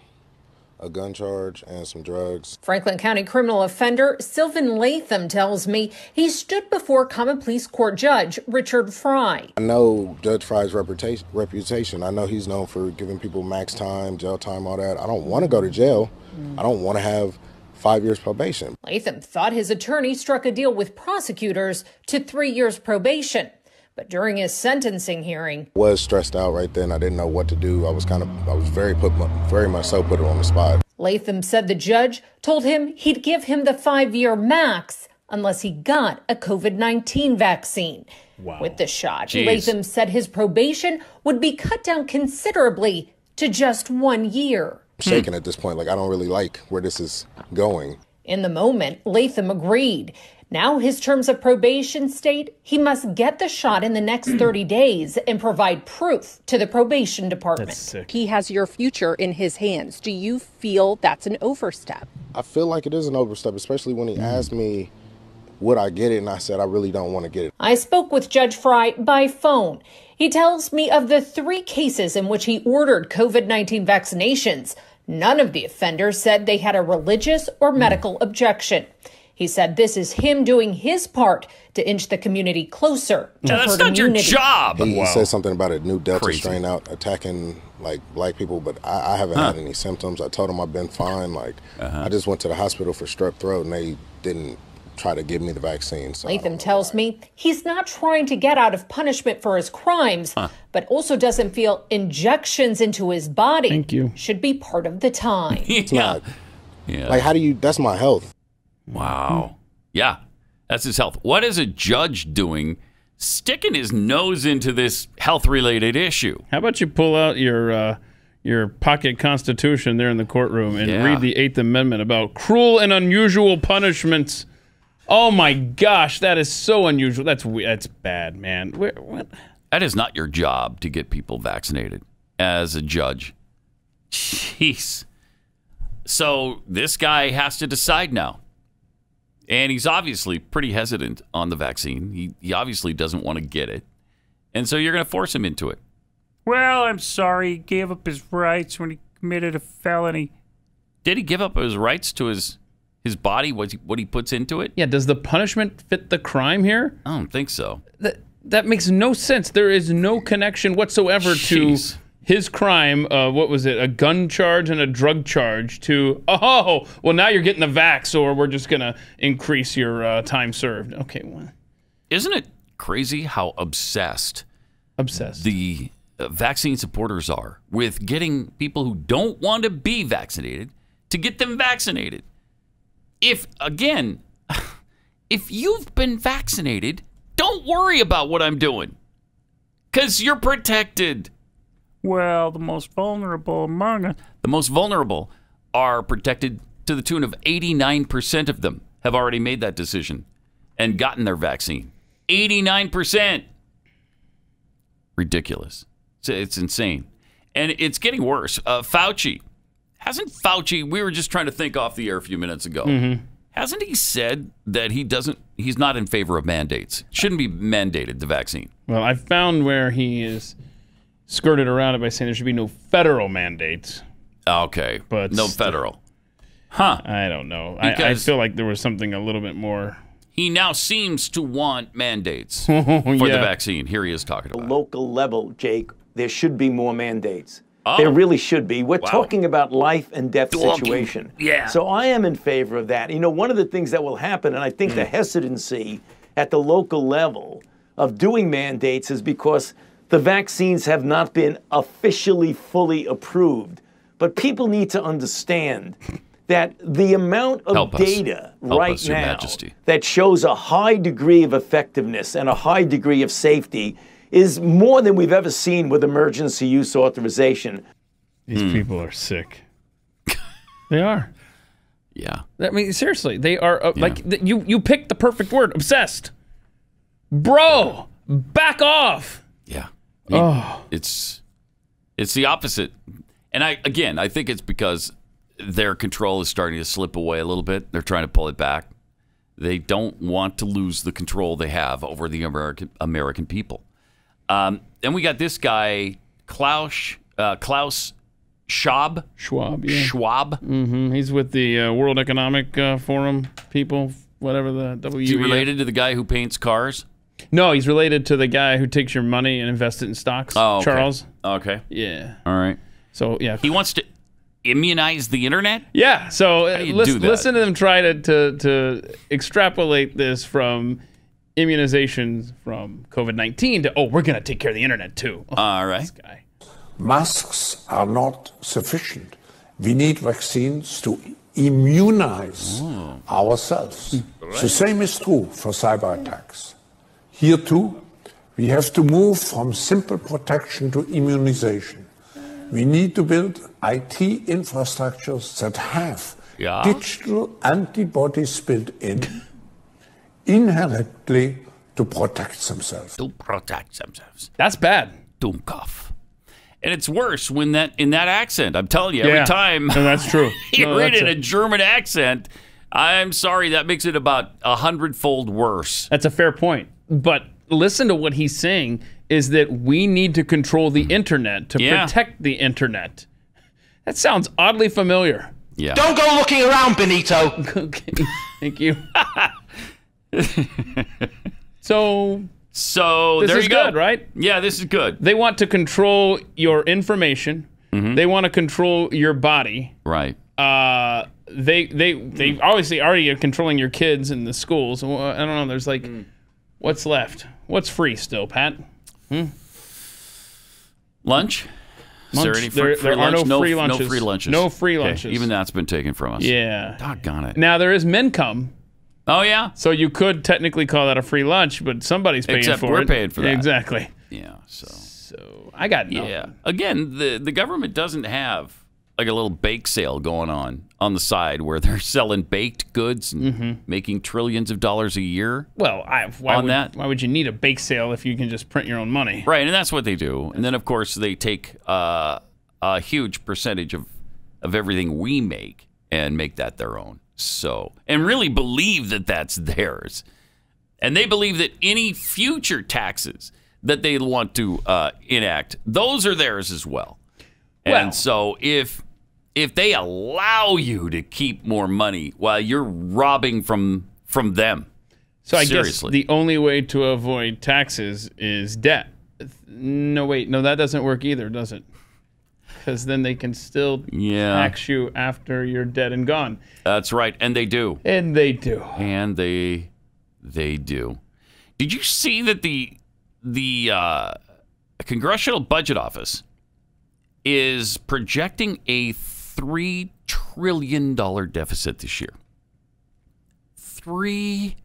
a gun charge and some drugs. Franklin County criminal offender Sylvan Latham tells me he stood before Common Pleas Court Judge Richard Fry. I know Judge Fry's reputation. reputation. I know he's known for giving people max time, jail time, all that. I don't want to go to jail. I don't want to have five years probation. Latham thought his attorney struck a deal with prosecutors to three years probation. But during his sentencing hearing, Was stressed out right then. I didn't know what to do. I was kind of, I was very put, very much so put it on the spot. Latham said the judge told him he'd give him the five year max unless he got a COVID 19 vaccine. Wow. With the shot, Jeez. Latham said his probation would be cut down considerably to just one year. Shaking at this point, like I don't really like where this is going. In the moment, Latham agreed. Now his terms of probation state he must get the shot in the next [clears throat] 30 days and provide proof to the probation department. He has your future in his hands. Do you feel that's an overstep? I feel like it is an overstep, especially when he mm. asked me would I get it, and I said I really don't want to get it. I spoke with Judge Fry by phone. He tells me of the three cases in which he ordered COVID 19 vaccinations. None of the offenders said they had a religious or mm. medical objection. He said this is him doing his part to inch the community closer to herd immunity. Your job. He said something about a new Delta Crazy. strain out attacking like black people, but I, I haven't Huh. had any symptoms. I told him I've been fine. Like Uh-huh. I just went to the hospital for strep throat, and they didn't try to give me the vaccine. So Latham tells me he's not trying to get out of punishment for his crimes, but also doesn't feel injections into his body Thank you. should be part of the time. [laughs] it's not. Yeah. Like how do you? That's my health. Wow. Yeah, that's his health. What is a judge doing sticking his nose into this health related issue? How about you pull out your uh, your pocket constitution there in the courtroom and Yeah. read the Eighth Amendment about cruel and unusual punishments? Oh my gosh, that is so unusual. That's we- that's bad, man. Where, what? That is not your job to get people vaccinated as a judge. Jeez. So this guy has to decide now. And he's obviously pretty hesitant on the vaccine. He, he obviously doesn't want to get it. And so you're going to force him into it. Well, I'm sorry. He gave up his rights when he committed a felony. Did he give up his rights to his his body, what he, what he puts into it? Yeah, does the punishment fit the crime here? I don't think so. That that makes no sense. There is no connection whatsoever Jeez. to his crime. Uh, what was it? A gun charge and a drug charge. To oh, well now you're getting the vax, or we're just gonna increase your uh, time served. Okay, well, Isn't it crazy how obsessed obsessed the uh, vaccine supporters are with getting people who don't want to be vaccinated to get them vaccinated? If again, [laughs] if you've been vaccinated, don't worry about what I'm doing cuz you're protected. Well, the most vulnerable among us, the most vulnerable are protected to the tune of 89% of them have already made that decision and gotten their vaccine. 89% ridiculous. It's, it's insane. And it's getting worse. Uh, Fauci, hasn't Fauci, we were just trying to think off the air a few minutes ago. Mhm. Hasn't he said that he doesn't, he's not in favor of mandates? Shouldn't be mandated, the vaccine. Well, I found where he is skirted around it by saying there should be no federal mandates. Okay. But no federal. Huh. I don't know. I, I feel like there was something a little bit more. He now seems to want mandates [laughs] for Oh, the vaccine. Here he is talking about. it. local level, Jake, there should be more mandates. Oh. There really should be. We're Wow. talking about life and death Talking. situation. Yeah. So I am in favor of that. You know, one of the things that will happen, and I think Mm. the hesitancy at the local level of doing mandates is because the vaccines have not been officially fully approved. But people need to understand that the amount of Help data Help right us, now Majesty. that shows a high degree of effectiveness and a high degree of safety is more than we've ever seen with emergency use authorization. These Hmm. people are sick. they are. Yeah. I mean, seriously, they are uh, like th- you. You picked the perfect word. Obsessed, bro. Back off. Yeah. Mean, Oh. It's it's the opposite. And I again, I think it's because their control is starting to slip away a little bit. They're trying to pull it back. They don't want to lose the control they have over the American American people. Um, and we got this guy Klaus uh, Klaus Schwab. Schwab. Yeah. Schwab. hmm He's with the uh, World Economic uh, Forum people, whatever the W. Is he related to the guy who paints cars? No, he's related to the guy who takes your money and invests it in stocks. Oh, okay. Charles. Okay. Yeah. All right. So yeah, He wants to immunize the internet. Yeah. So uh, listen, listen to them try to, to to extrapolate this from immunizations from COVID nineteen to oh, we're gonna take care of the internet too. Oh, [laughs] All right. Masks are not sufficient. We need vaccines to immunize ourselves. The same is true for cyber attacks. Here too, we have to move from simple protection to immunization. We need to build IT infrastructures that have Yeah. digital antibodies built in inherently to protect themselves. To protect themselves. That's bad. Dummkopf. And it's worse when that in that accent. I'm telling you, every time No, that's true. [laughs] you No, read it in a- a German accent, I'm sorry, that makes it about a hundredfold worse. That's a fair point. But listen to what he's saying is that we need to control the internet to Yeah. protect the internet. That sounds oddly familiar. Yeah. Don't go looking around, Benito. [laughs] okay. Thank you. [laughs] So So this there is you go. good, right? Yeah, this is good. They want to control your information. They want to control your body. Right. Uh, they they they obviously already are controlling your kids in the schools. I don't know. There's like, what's left? What's free still, Pat? Hmm? Lunch? Is there any free, There- free there are lunch? no free lunches. No free lunches. No free Okay, lunches. Even that's been taken from us. Yeah. Doggone it. Now there is Mincome. Oh yeah. So you could technically call that a free lunch, but somebody's paying Except for we're it. paying for that. Exactly. Yeah. So. So I got nothing. Yeah. Again, the the government doesn't have like a little bake sale going on on the side where they're [laughs] selling baked goods and Mhm. making trillions of dollars a year. Well, I, why On would, that. why would you need a bake sale if you can just print your own money? Right, and that's what they do. And then, of course, they take uh, a huge percentage of of everything we make and make that their own. So, and really believe that that's [laughs] theirs. And they believe that any future taxes that they want to uh, enact, those are theirs as well. well And so, if if they allow you to keep more money while you're robbing from from them, So I seriously, guess the only way to avoid taxes is debt. No, wait, no, that doesn't work either, does it? Because then they can still Yeah. tax you after you're dead and gone, that's right, and they do. and they do. and they they do. Did you see that the the uh, Congressional Budget Office is projecting a three trillion dollar deficit this year? Three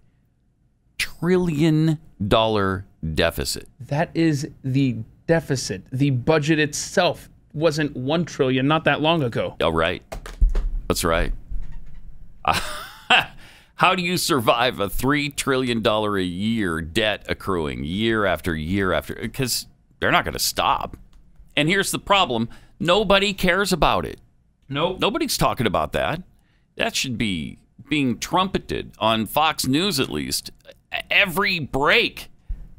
trillion dollar deficit. That is the deficit. The budget itself wasn't one trillion not that long ago. Oh, right. That's right. [laughs] How do you survive a three trillion dollar a year debt accruing year after year after? Because they're not going to stop. And here's the problem: nobody cares about it. Nope. Nobody's talking about that. That should be being trumpeted on Fox News at least. Every break,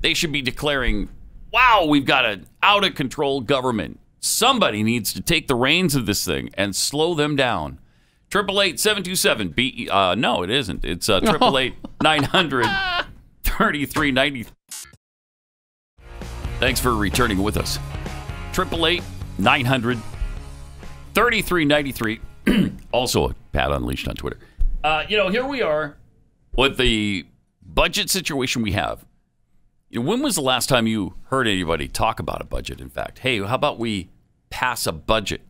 they should be declaring, "Wow, we've got an out of control government. Somebody needs to take the reins of this thing and slow them down." Triple eight seven two seven B. Uh, no, it isn't. It's uh, [laughs] triple eight nine hundred thirty three ninety. Thanks for returning with us. Triple eight nine hundred thirty three ninety three. [clears throat] Also, a Pat Unleashed on Twitter. Uh, you know, here we are with the budget situation we have. You know, when was the last time you heard anybody talk about a budget? In fact, hey, how about we pass a budget?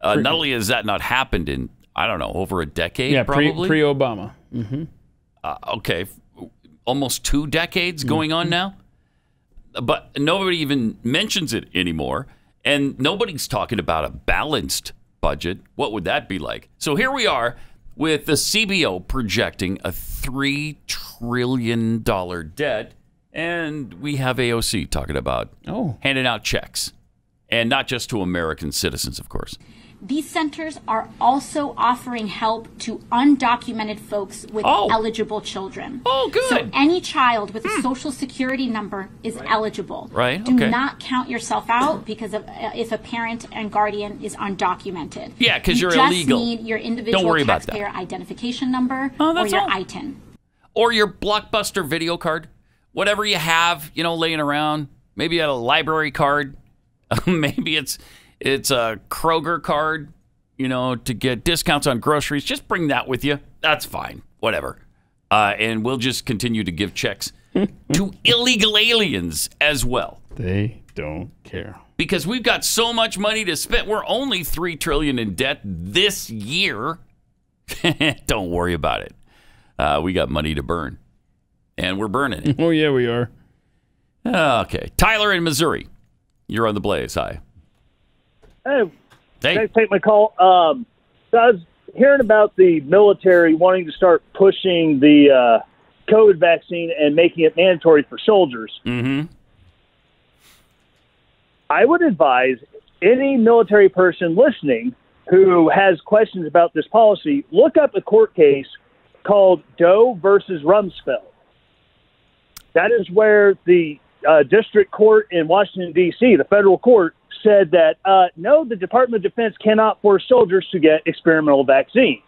Uh, not only has that not happened in I don't know over a decade, yeah, pre probably pre Obama. Mm-hmm. uh, okay, almost two decades going on now. But nobody even mentions it anymore. And nobody's talking about a balanced budget. What would that be like? So here we are with the CBO projecting a $3 trillion debt. And we have AOC talking about oh. handing out checks. And not just to American citizens, of course. These centers are also offering help to undocumented folks with Oh. eligible children. Oh, good. Hmm. So any child with a social security number is eligible. Right, Do okay. not count yourself out because of uh, if a parent and guardian is undocumented. Yeah, 'cause You you're just illegal. need your individual Don't worry about that. taxpayer identification number Oh, or that's your all. ITIN. or your blockbuster video card whatever you have you know laying around maybe you had a library card [laughs] maybe it's it's a kroger card you know to get discounts on groceries just bring that with you that's fine whatever uh, and we'll just continue to give checks [laughs] to illegal aliens as well They don't care. because we've got so much money to spend we're only 3 trillion in debt this year [laughs] don't worry about it uh, we got money to burn and we're burning it [laughs] Oh yeah, we are. Okay. Tyler in Missouri. You're on the blaze. Hi. Hey, Hey. thanks taking my call. Um, so I was hearing about the military wanting to start pushing the uh, COVID vaccine and making it mandatory for soldiers. Mm-hmm. I would advise any military person listening who has questions about this policy look up a court case called Doe versus Rumsfeld. That is where the uh, district court in Washington, D.C., the federal court, said that uh, no, the Department of Defense cannot force soldiers to get experimental vaccines.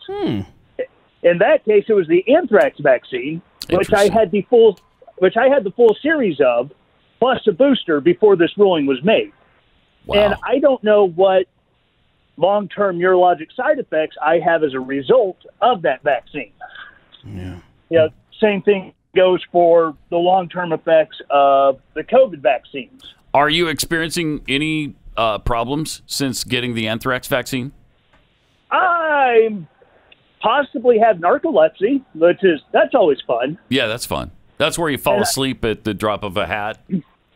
In that case, it was the anthrax vaccine, which I had the full, which I had the full series of, plus a booster before this ruling was made. And I don't know what long-term neurologic side effects I have as a result of that vaccine. Yeah. Yeah. Same thing goes for the long-term effects of the COVID vaccines. Are you experiencing any uh, problems since getting the anthrax vaccine? I possibly have narcolepsy, which is that's always fun. Yeah, that's fun. That's where you fall And asleep at the drop of a hat.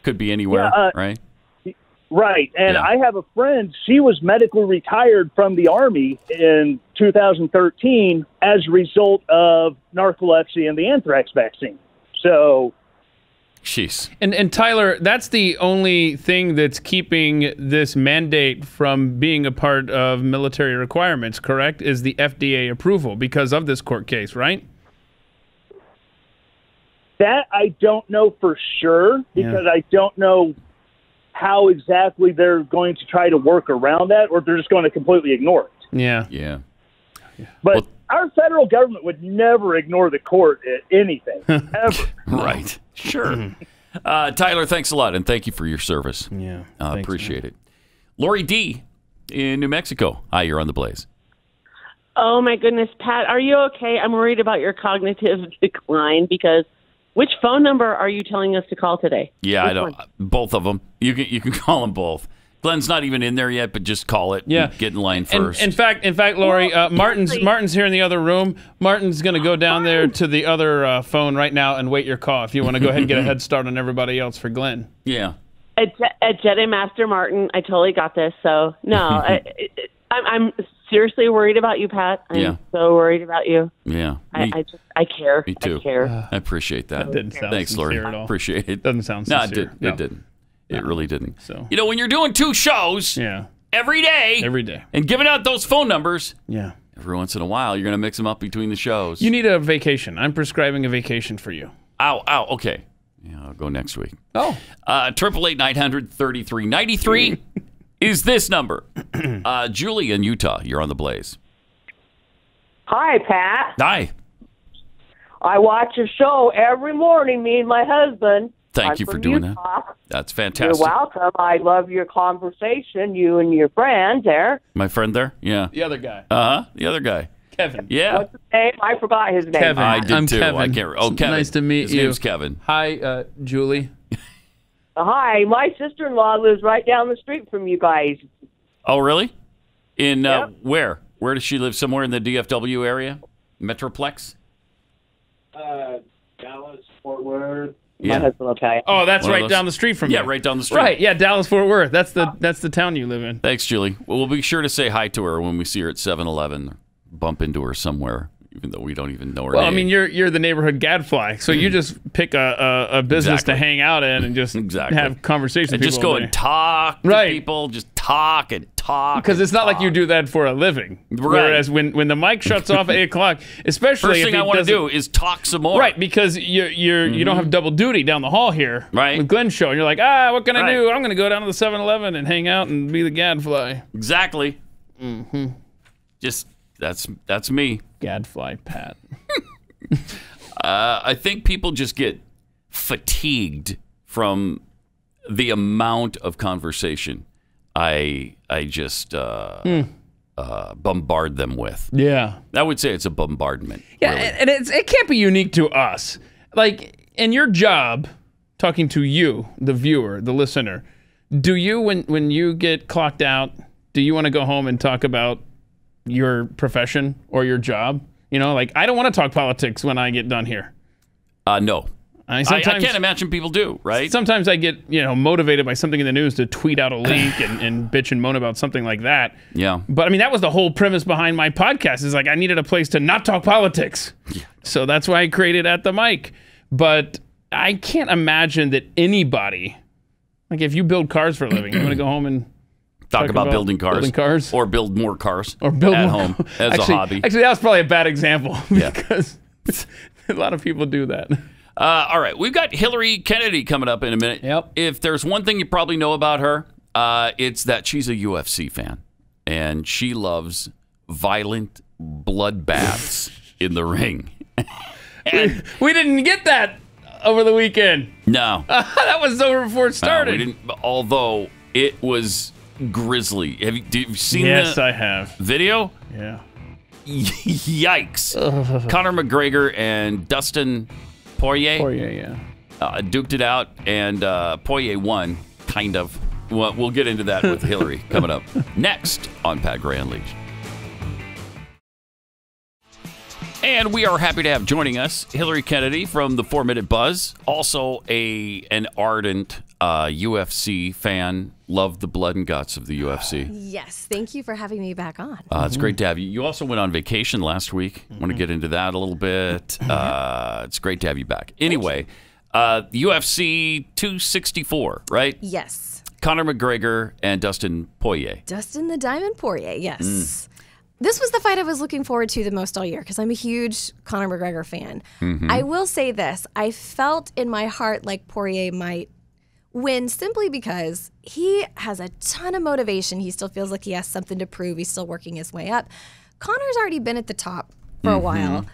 Could be anywhere, Yeah, uh, right? Right. And I have a friend, she was medically retired from the Army in 2013 as a result of narcolepsy and the anthrax vaccine. So, Jeez. And and Tyler, that's the only thing that's keeping this mandate from being a part of military requirements, correct? Is the FDA approval because of this court case, right? that I don't know for sure because Yeah. I don't know how exactly they're going to try to work around that or they're just going to completely ignore it. Yeah. Yeah. But our federal government would never ignore the court at anything, [laughs] ever. Right. Sure. Uh, Tyler, thanks a lot, and thank you for your service. Yeah. Uh, appreciate it. Lori D in New Mexico. Hi, you're on the Blaze. Oh my goodness, Pat, are you okay? I'm worried about your cognitive [laughs] decline because which phone number are you telling us to call today? Yeah, I don't. one? Both of them. You can you can [laughs] call them both. Glenn's not even in there yet, but just call it. Yeah. and Get in line And, first. in fact, in fact, Lori, uh, Martin's Martin's here in the other room. Martin's going to go down there to the other uh, phone right now and wait your call. If you want to go ahead and get a head start on everybody else for Glenn. [laughs] yeah. At, Je- at Jedi Master Martin, I totally got this. So no, I, [laughs] I, I'm, I'm seriously worried about you, Pat. I'm Yeah. so worried about you. Yeah. I, me, I just, I care. me too. I care. I appreciate that. That didn't sound Thanks, Lori. sincere at all. Appreciate it. Doesn't sound No, it, sincere. did, No. it didn't. It really didn't. So you know, when you're doing two shows, yeah, every day, every day, and giving out those phone numbers, yeah, every once in a while, you're going to mix them up between the shows. you need a vacation. I'm prescribing a vacation for you. Ow, ow. Okay. Yeah, I'll go next week. Oh. Uh, Triple eight nine hundred thirty three ninety three [laughs] is this number. [clears throat] Uh, Julie in Utah, you're on the Blaze. Hi, Pat. Hi. I watch your show every morning, me and my husband. Thank I'm you for doing Utah. that. That's fantastic. You're fantastic. welcome. I love your conversation, you and your friend there. My friend there. Yeah. The other guy. Uh huh. The other guy. Kevin. Yeah. What's his name? I forgot his name. Kevin. I did I'm too. Kevin. I can't. Oh, It's Kevin. Nice to meet His you. His name's Kevin. Hi, uh, Julie. Hi, my sister-in-law lives right down the street from you guys. Oh, really? In uh, where? Where does she live? Somewhere in the DFW area, Metroplex. Uh, Dallas, Fort Worth. Yeah. My husband will tell you. Oh, that's One right down the street from Yeah, you. right down the street. Right. Yeah, Dallas Fort Worth. That's the oh. that's the town you live in. Thanks, Julie. Well, we'll be sure to say hi to her when we see her at 7-Eleven. Bump into her somewhere, even though we don't even know her Well, I mean, you're you're the neighborhood gadfly, so you just pick a a, a business Exactly. to hang out in and just exactly. have conversations. and just go and talk to Right. people. Just talk and talk. because it's not like you do that for a living. Right. Whereas when, when the mic shuts off at eight o'clock, especially First thing I want to do is talk some more. Right, because you're you're you don't Mhm. have double duty down the hall here. Right. With Glenn's show, and you're like, ah, what can I do? I'm going to go down to the 7-Eleven and hang out and be the gadfly. Exactly. Mm-hmm. Just that's that's me. Gadfly Pat. Uh, I think people just get fatigued from the amount of conversation I I just uh, Hmm. uh, bombard them with. Yeah. I would say it's a bombardment. Yeah, and it's it can't be unique to us. Like in your job, talking to you, the viewer, the listener, do you when when you get clocked out, do you want to go home and talk about your profession or your job? You know, like I don't want to talk politics when I get done here. Uh, no. I, I, I can't imagine people do, right? Sometimes I get you know motivated by something in the news to tweet out a link and, and bitch and moan about something like that. Yeah. But I mean, that was the whole premise behind my podcast. Is like I needed a place to not talk politics. yeah. So that's why I created at the mic. But I can't imagine that anybody, like if you build cars for a living, you want to go home and Talk, about, building cars, building cars, or build more cars, or build at more- home [laughs] as actually, a hobby. Actually, that was probably a bad example [laughs] Yeah. because [laughs] a lot of people do that. Uh, all right, we've got Hilary Kennedy coming up in a minute. Yep. If there's one thing you probably know about her, uh, it's that she's a UFC fan, and she loves violent bloodbaths in the ring. we, we didn't get that over the weekend. No, that was over before it Uh, started. we didn't. Although it was grisly. Have you, you seen Yes, I have. video? Yeah. [laughs] Yikes! Conor McGregor and Dustin Poirier. Poirier, yeah. Uh, duked it out, and uh, Poirier won, kind of. Well, we'll get into that with [laughs] Hilary coming up next on Pat Gray Unleashed. And we are happy to have joining us Hilary Kennedy from the Four Minute Buzz, also a an ardent uh, UFC fan, loved the blood and guts of the UFC. Yes, thank you for having me back on. Uh, it's great to have you. You also went on vacation last week. Want to get into that a little bit? Uh, it's great to have you back. Anyway, uh, UFC 264, right? Yes, Conor McGregor and Dustin Poirier. Dustin the Diamond Poirier. Yes. Mm. This was the fight I was looking forward to the most all year because I'm a huge Conor McGregor fan. Mhm. I will say this I felt in my heart like Poirier might win simply because he has a ton of motivation. He still feels like he has something to prove. He's still working his way up. Conor's already been at the top for a Mhm. while.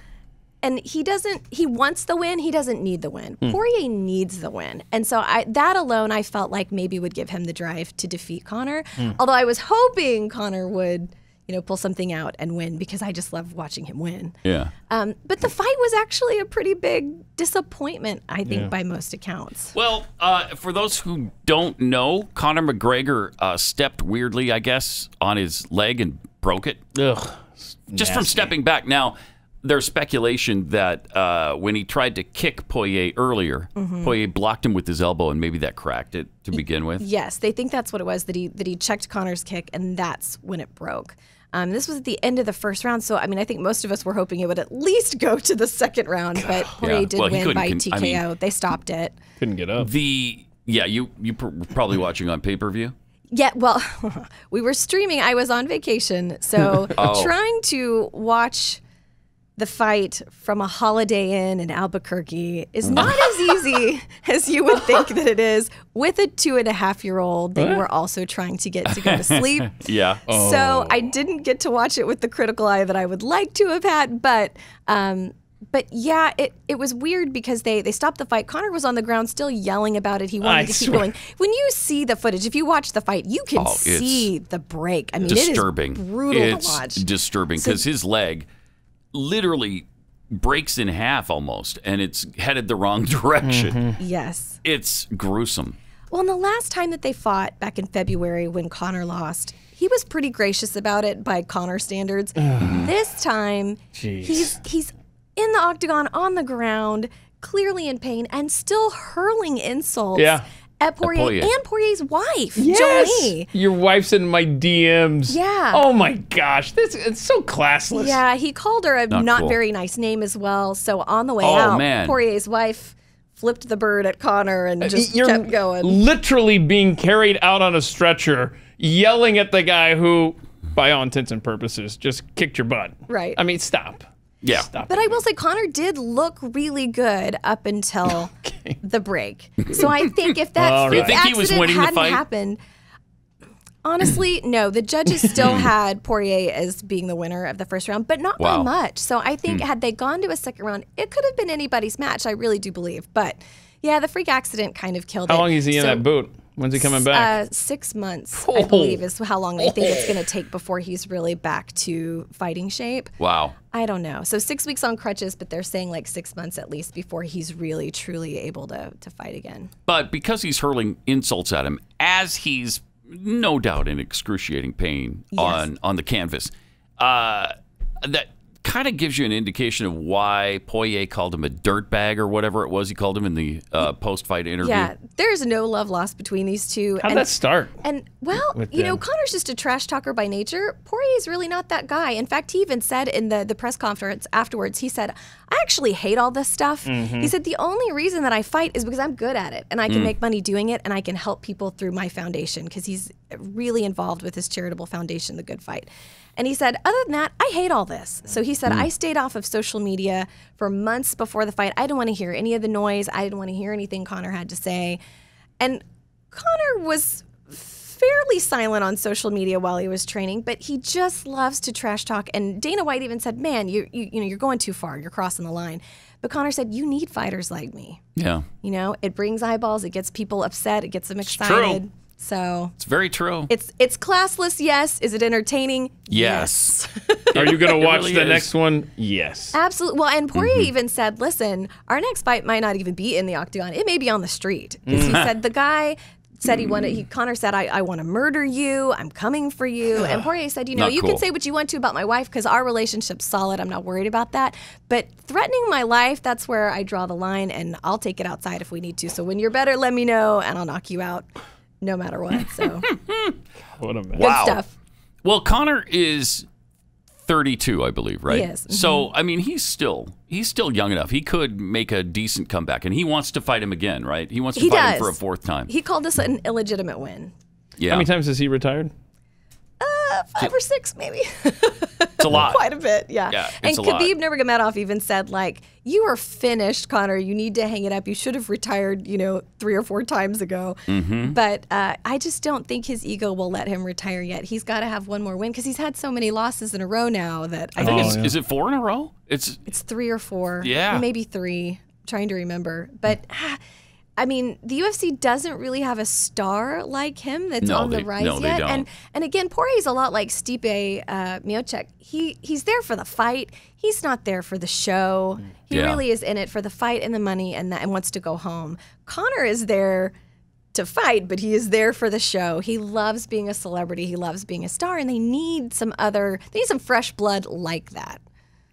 And he doesn't he wants the win, he doesn't need the win. Hmm. Poirier needs the win. And so I that alone I felt like maybe would give him the drive to defeat Conor. Hmm. Although I was hoping Conor would, you know, pull something out and win because I just love watching him win. Yeah. Um, but the fight was actually a pretty big disappointment, I think, Yeah. by most accounts. Well, uh, for those who don't know, Conor McGregor uh, stepped weirdly, I guess, on his leg and broke it. Ugh. Just from stepping back. Now, there's speculation that uh, when he tried to kick Poirier earlier, Mhm. Poirier blocked him with his elbow, and maybe that cracked it to begin with. Yes, they think that's what it was that he that he checked Conor's kick and that's when it broke. Um, this was at the end of the first round, so I mean, I think most of us were hoping it would at least go to the second round, but Poirier Yeah. did Well, win by con- TKO. I mean- they stopped it. Couldn't get up. The yeah, you you pr- were probably watching on pay per view. Yeah, well, [laughs] we were streaming. I was on vacation, so [laughs] Oh. trying to watch the fight from a Holiday Inn in Albuquerque is not as easy [laughs] as you would think that it is. With a two and a half year old, they What? were also trying to get to go to sleep. [laughs] yeah. So I didn't get to watch it with the critical eye that I would like to have had, but um, but yeah, it, it was weird because they they stopped the fight. Conor was on the ground still yelling about it. He wanted I to keep swear. going. When you see the footage, if you watch the fight, you can Oh, see the break. I mean, disturbing. it is brutal it's to watch. disturbing So- because his leg literally breaks in half almost, and it's headed the wrong [laughs] direction. Mm-hmm. Yes. It's gruesome. Well, and the last time that they fought back in February when Conor lost, he was pretty gracious about it by Conor standards. [sighs] this time, Jeez. he's he's in the octagon on the ground, clearly in pain, and still hurling insults Yeah. At Poirier, Poirier. and Poirier's wife, Yes. Jolie. Your wife's in my DMs. Yeah. Oh my gosh, this it's so classless. Yeah, he called her a Not not, cool. very nice name as well. So on the way Oh, out, man. Poirier's wife flipped the bird at Conor and just Uh, You're kept going. literally being carried out on a stretcher, yelling at the guy who, by all intents and purposes, just kicked your butt. Right. I mean, stop. Yeah. Stop But I will say Conor did look really good up until [laughs] the break. So I think if that [laughs] All right. You think he was accident winning hadn't fight? happened, honestly, no. The judges still [laughs] had Poirier as being the winner of the first round, but not Wow. by much. So I think Hmm. had they gone to a second round, it could have been anybody's match. I really do believe. But yeah, the freak accident kind of killed How it. long is he in that boot? When's he coming back? uh, six months, I Oh. believe, is how long they think it's going to take before he's really back to fighting shape. Wow. I don't know. So six weeks on crutches, but they're saying like six months at least before he's really truly able to to fight again. But because he's hurling insults at him, as he's no doubt in excruciating pain Yes. on on the canvas, uh, that kind of gives you an indication of why Poirier called him a dirtbag or whatever it was he called him in the uh, post fight interview. Yeah, there's no love lost between these two. How'd and, that start? And well, With you know. Connor's just a trash talker by nature. Poirier's really not that guy. In fact, he even said in the the press conference afterwards, he said, "I actually hate all this stuff." Mm-hmm. Mhm. He said the only reason that I fight is because I'm good at it and I can Mm. make money doing it and I can help people through my foundation because he's really involved with his charitable foundation, The Good Fight. And he said, other than that, I hate all this. So he said, Mm. I stayed off of social media for months before the fight. I didn't want to hear any of the noise. I didn't want to hear anything Conor had to say. And Conor was fairly silent on social media while he was training, but he just loves to trash talk. And Dana White even said, "Man, you you, you know you're going too far. You're crossing the line." But Conor said, "You need fighters like me. Yeah. You know, it brings eyeballs. It gets people upset. It gets them excited. So It's very true. it's it's classless. Yes. Is it entertaining? yes. Are you going [laughs] to watch really the is. next one? Yes. Absolutely. Well, and Poirier Mm-hmm. even said, "Listen, our next fight might not even be in the octagon. It may be on the street." 'Cause he Mm. said the guy said he wanted. He Conor said, "I, I want to murder you. I'm coming for you." [sighs] And Poirier said, "You know, Not you cool. can say what you want to about my wife because our relationship's solid. I'm not worried about that. But threatening my life, that's where I draw the line, and I'll take it outside if we need to. So when you're better, let me know, and I'll knock you out, no matter what." So [laughs] What a mess. Wow. stuff. Well, Conor is 32, I believe, right? He is, mm-hmm. So, I mean, he's still he's still young enough. He could make a decent comeback, and he wants to fight him again, right? He wants to He fight him does. for a fourth time. he called this an illegitimate win. Yeah, How many times has he retired? Uh, five or six, maybe. it's a lot. Quite a bit, yeah. Yeah, and it's a lot. Khabib Nurmagomedov even said, like, you are finished, Conor. You need to hang it up. You should have retired, you know, three or four times ago. Mm-hmm. But uh, I just don't think his ego will let him retire yet. He's got to have one more win because he's had so many losses in a row now that I, I think it's is it four in a row? It's it's three or four. Yeah. Maybe three. I'm trying to remember. But ah, I mean, the UFC doesn't really have a star like him that's No, on the they- rise no, they yet. don't. And and again, Poirier's a lot like Stipe uh, Miocic. He he's there for the fight. He's not there for the show. He Yeah. really is in it for the fight and the money and that, and wants to go home. Conor is there to fight, but he is there for the show. He loves being a celebrity. He loves being a star, and they need some other. They need some fresh blood like that.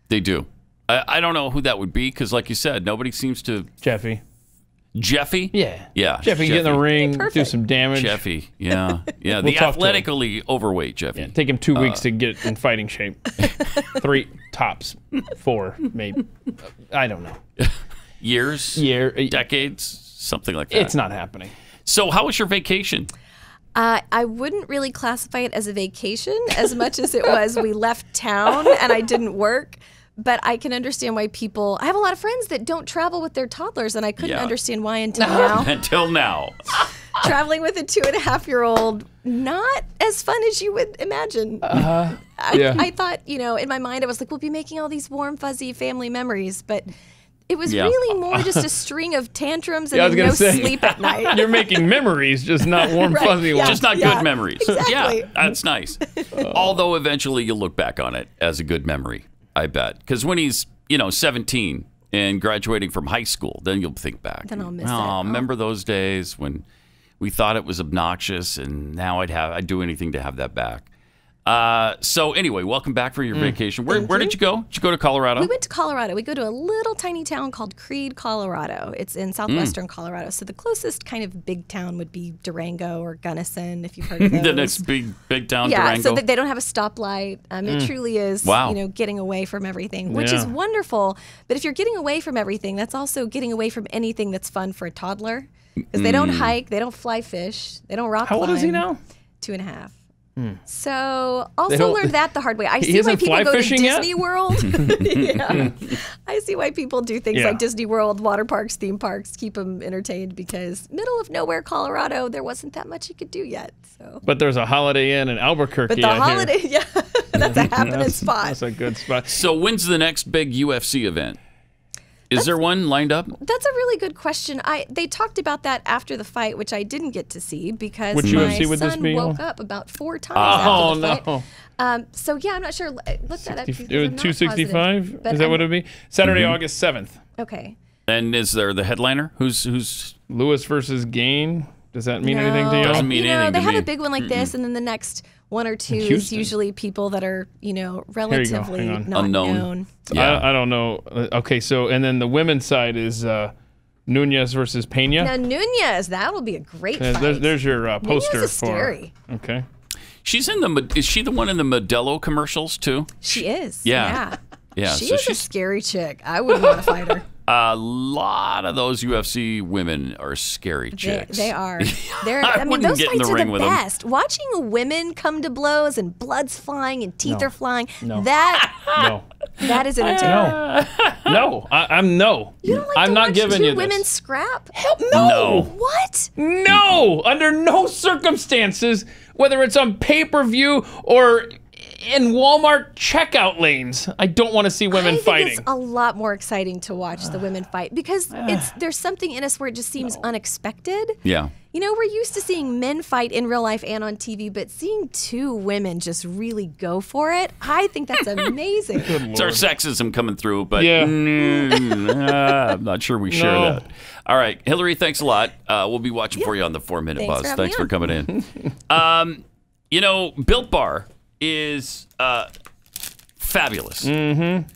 they do. I, I don't know who that would be because, like you said, nobody seems to. Jeffy. Jeffy. Yeah. Yeah. Jeffy, get in the ring, do some damage. Jeffy. [laughs] Yeah. Yeah. We'll the talk him. athletically overweight Jeffy. Yeah, Take him two weeks Uh, to get in fighting shape. [laughs] Three tops, four maybe. I don't know. [laughs] years, Year, decades, something like that. It's not happening. So, how was your vacation? Uh, I wouldn't really classify it as a vacation as much as it was we left town and I didn't work. But I can understand why people. I have a lot of friends that don't travel with their toddlers, and I couldn't Yeah. understand why until [laughs] now. Until now. [laughs] Traveling with a two and a half year old, not as fun as you would imagine. Uh, I, yeah. I thought, you know, in my mind, I was like, we'll be making all these warm, fuzzy family memories, but it was Yeah. really more [laughs] just a string of tantrums and Yeah, I was no say sleep at night. You're making memories, just not warm Right, fuzzy yeah, ones. Just not yeah, good memories. exactly. Yeah, that's nice. Although eventually you'll look back on it as a good memory, I bet. Because when he's, you know, 17 and graduating from high school, then you'll think back. Then I'll miss oh, it. Oh. remember those days when we thought it was obnoxious and now I'd have I'd do anything to have that back. Uh, so anyway, welcome back for your vacation. Where, where did you go? Did you go to Colorado? We went to Colorado. We go to a little tiny town called Creede, Colorado. It's in southwestern Colorado. So the closest kind of big town would be Durango or Gunnison, if you've heard [laughs] of those. the next big big town, yeah, Durango. so they don't have a stoplight. Um, It Mm. truly is, Wow. you know, getting away from everything, which is wonderful. But if you're getting away from everything, that's also getting away from anything that's fun for a toddler. Because they don't Mm. hike, they don't fly fish, they don't rock How old is he climb. now? Two and a half. Hmm. So They also learned that the hard way. I [laughs] see why people go to fishing yet? Disney World. [laughs] [laughs] yeah. I see why people do things Yeah. like Disney World, water parks, theme parks, keep them entertained because middle of nowhere Colorado, there wasn't that much you could do yet. So But there's a Holiday Inn in Albuquerque. But the I hear. holiday, yeah, that's a happening That's- spot. That's a good spot. So when's the next big UFC event? Is there one lined up? That's a really good question. I they talked about that after the fight, which I didn't get to see because Which my UFC would son be woke up about four times Oh, after the fight. no. Um, so yeah, I'm not sure. Look that up. because I'm Two sixty five. positive. Is that I'm- what it'd be? Saturday, Mhm. August seventh. Okay. And is there the headliner? Who's who's Lewis versus Gane? Does that mean anything to you? Doesn't mean you know, anything they to have me. a big one like this, and then the next one or two is usually people that are you know Here you relatively not Unknown. known. I, I don't know. Uh, Okay, so and then the women's side is uh, Nunes versus Pena. Now Nunes, that will be a great fight. there's, there's your uh, Nunes poster is for. scary. Okay. She's in the. Mod- Is she the one in the Modelo commercials too? She is. Yeah. Yeah, She so is a scary chick. I wouldn't want to fight her. [laughs] A lot of those UFC women are scary chicks. they are. [laughs] They're. I I, mean, those fights the are the with 'em. best. Watching women come to blows and blood's flying and teeth No. are flying. No. That No. [laughs] That is entertainment. No, [laughs] no, I, I'm no. You don't like I'm to not watch giving two you this. women scrap? Hell no. What? No, under no circumstances, whether it's on pay per view or in Walmart checkout lanes, I don't want to see women I think fighting. it's a lot more exciting to watch the women fight because [sighs] it's there's something in us where it just seems unexpected. Yeah. You know, we're used to seeing men fight in real life and on TV, but seeing two women just really go for it, I think that's [laughs] amazing. It's our sexism coming through, but Yeah. mm, uh, I'm not sure we share that. All right, Hilary, thanks a lot. Uh, we'll be watching for you on the four minute Thanks buzz. for thanks for on. coming in. [laughs] um, you know, Built Bar is uh, fabulous. Mm-hmm.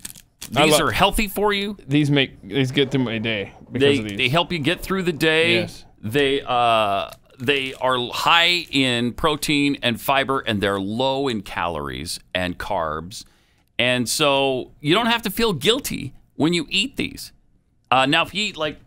These are healthy for you. These make these get through my day because They of these. they help you get through the day. Yes. They uh they are high in protein and fiber and they're low in calories and carbs. And so you don't have to feel guilty when you eat these. Uh, now, if you eat like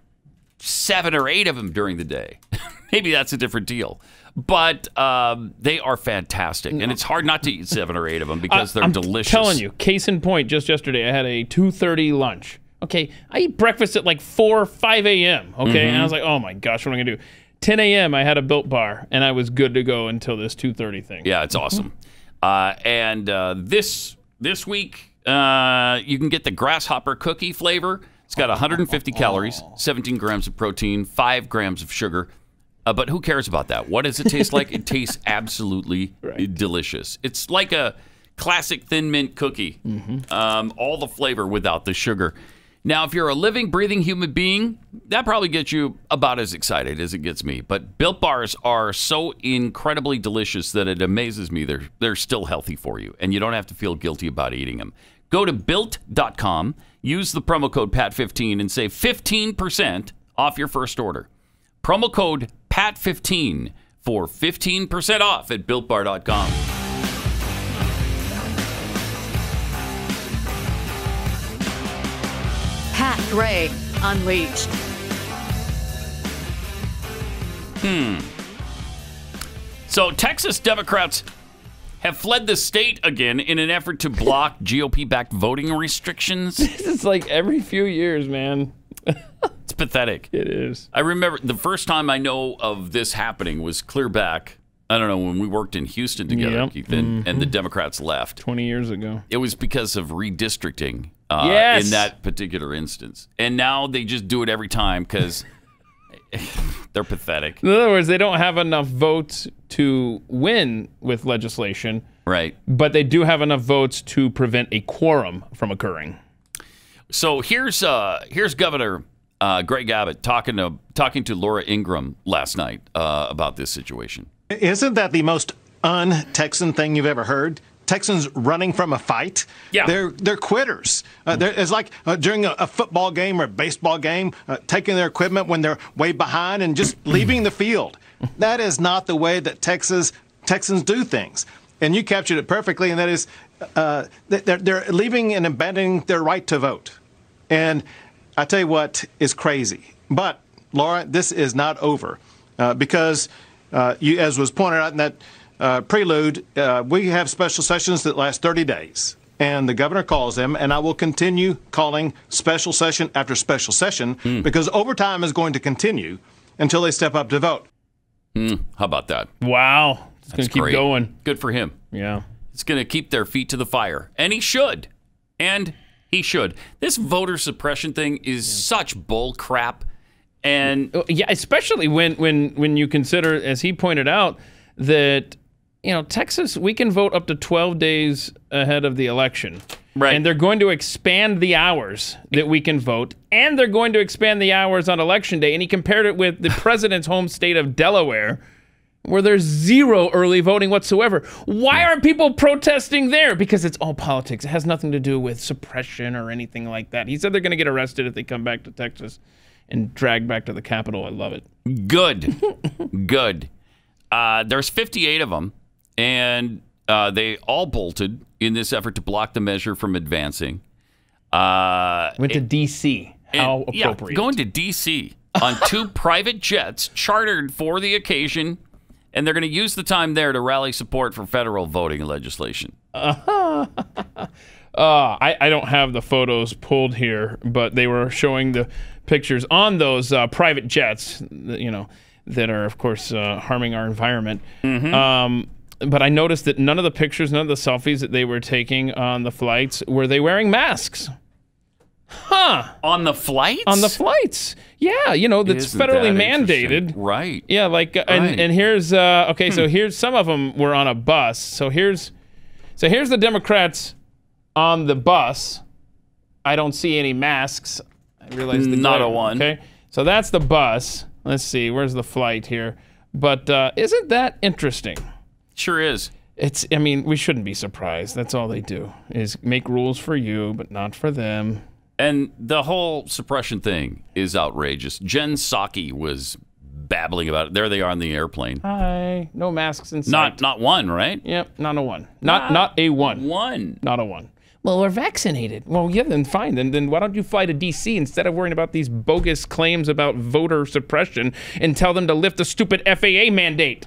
seven or eight of them during the day, [laughs] maybe that's a different deal. But um, they are fantastic, and it's hard not to eat seven or eight of them [laughs] because I- they're delicious. I'm telling you, case in point, just yesterday I had a 2:30 lunch. Okay, I eat breakfast at like 4, 5 a.m. Okay, and I was like, oh my gosh, what am I gonna do? 10 a.m. I had a built bar, and I was good to go until this 2:30 thing. Yeah, it's awesome. Uh, and uh, this this week, uh, you can get the grasshopper cookie flavor. It's got 150 calories, 17 grams of protein, five grams of sugar. Uh, but who cares about that? What does it taste like? it tastes [laughs] absolutely delicious. It's like a classic thin mint cookie. Um, all the flavor without the sugar. Now, if you're a living, breathing human being, that probably gets you about as excited as it gets me. But Built Bars are so incredibly delicious that it amazes me they're they're still healthy for you, and you don't have to feel guilty about eating them. Go to built.com, use the promo code PAT15 and save 15% off your first order. Promo code PAT15 for 15% off at builtbar.com. Pat Gray Unleashed. Hmm. So, Texas Democrats have fled the state again in an effort to block GOP backed voting restrictions. [laughs] This is like every few years, man. [laughs] Pathetic. It is. I remember the first time I know of this happening was clear back. I don't know when we worked in Houston together, Yep. Keith, and, and the. Democrats left. 20 years ago. It was because of redistricting uh, Yes. in that particular instance. And now they just do it every time because [laughs] they're pathetic. In other words, they don't have enough votes to win with legislation. Right. But they do have enough votes to prevent a quorum from occurring. So here's uh, here's Governor uh, Greg Abbott talking to talking to Laura Ingraham last night uh, about this situation. Isn't that the most un-Texan thing you've ever heard? Texans running from a fight. Yeah. They're they're quitters. Uh, they're, it's like uh, during a, a football game or a baseball game, uh, taking their equipment when they're way behind and just [clears throat] leaving the field. That is not the way that Texas Texans do things. And you captured it perfectly, and that is uh, they're, they're leaving and abandoning their right to vote. And I tell you what is crazy. But Laura, this is not over uh, because, uh, you, as was pointed out in that uh, prelude, uh, we have special sessions that last 30 days. And the governor calls them, and I will continue calling special session after special session because overtime is going to continue until they step up to vote. Hmm, how about that? Wow. It's going to keep great. going. Good for him. Yeah. It's going to keep their feet to the fire. And he should. And he should. This voter suppression thing is such bull crap. And Uh, yeah, especially when when when you consider, as he pointed out, that you know Texas we can vote up to 12 days ahead of the election. Right. And they're going to expand the hours that we can vote, and they're going to expand the hours on election day. And he compared it with the president's home state of Delaware, where there's zero early voting whatsoever. Why aren't people protesting there? Because it's all politics. It has nothing to do with suppression or anything like that. He said they're going to get arrested if they come back to Texas and dragged back to the Capitol. I love it. Good. [laughs] Good. Uh, there's 58 of them, and uh, they all bolted in this effort to block the measure from advancing. Uh, Went to D.C. How and- yeah, appropriate. going to D.C. on two [laughs] private jets chartered for the occasion, and they're going to use the time there to rally support for federal voting legislation. [laughs] Uh, I, I don't have the photos pulled here, but they were showing the pictures on those uh, private jets, that, you know, that are, of course, uh, harming our environment. Um, but I noticed that none of the pictures, none of the selfies that they were taking on the flights, were they wearing masks? Huh. On the flights? On the flights. Yeah, you know, that's Isn't federally that mandated. Right. Yeah, like uh, and Right. Hmm. and here's uh okay, so here's some of them were on a bus. So here's so here's the Democrats on the bus. I don't see any masks. I realize the Not a one. Okay. So that's the bus. Let's see, where's the flight here? But uh isn't that interesting? Sure is. It's I mean, we shouldn't be surprised. That's all they do is make rules for you, but not for them. And the whole suppression thing is outrageous. Jen Psaki was babbling about it. There they are on the airplane. Hi. No masks inside. Not not one, right? Yep, not a one. Not not a one. One. Not a one. Well, we're vaccinated. Well, yeah, then fine. Then then why don't you fly to D.C. instead of worrying about these bogus claims about voter suppression and tell them to lift the stupid FAA mandate?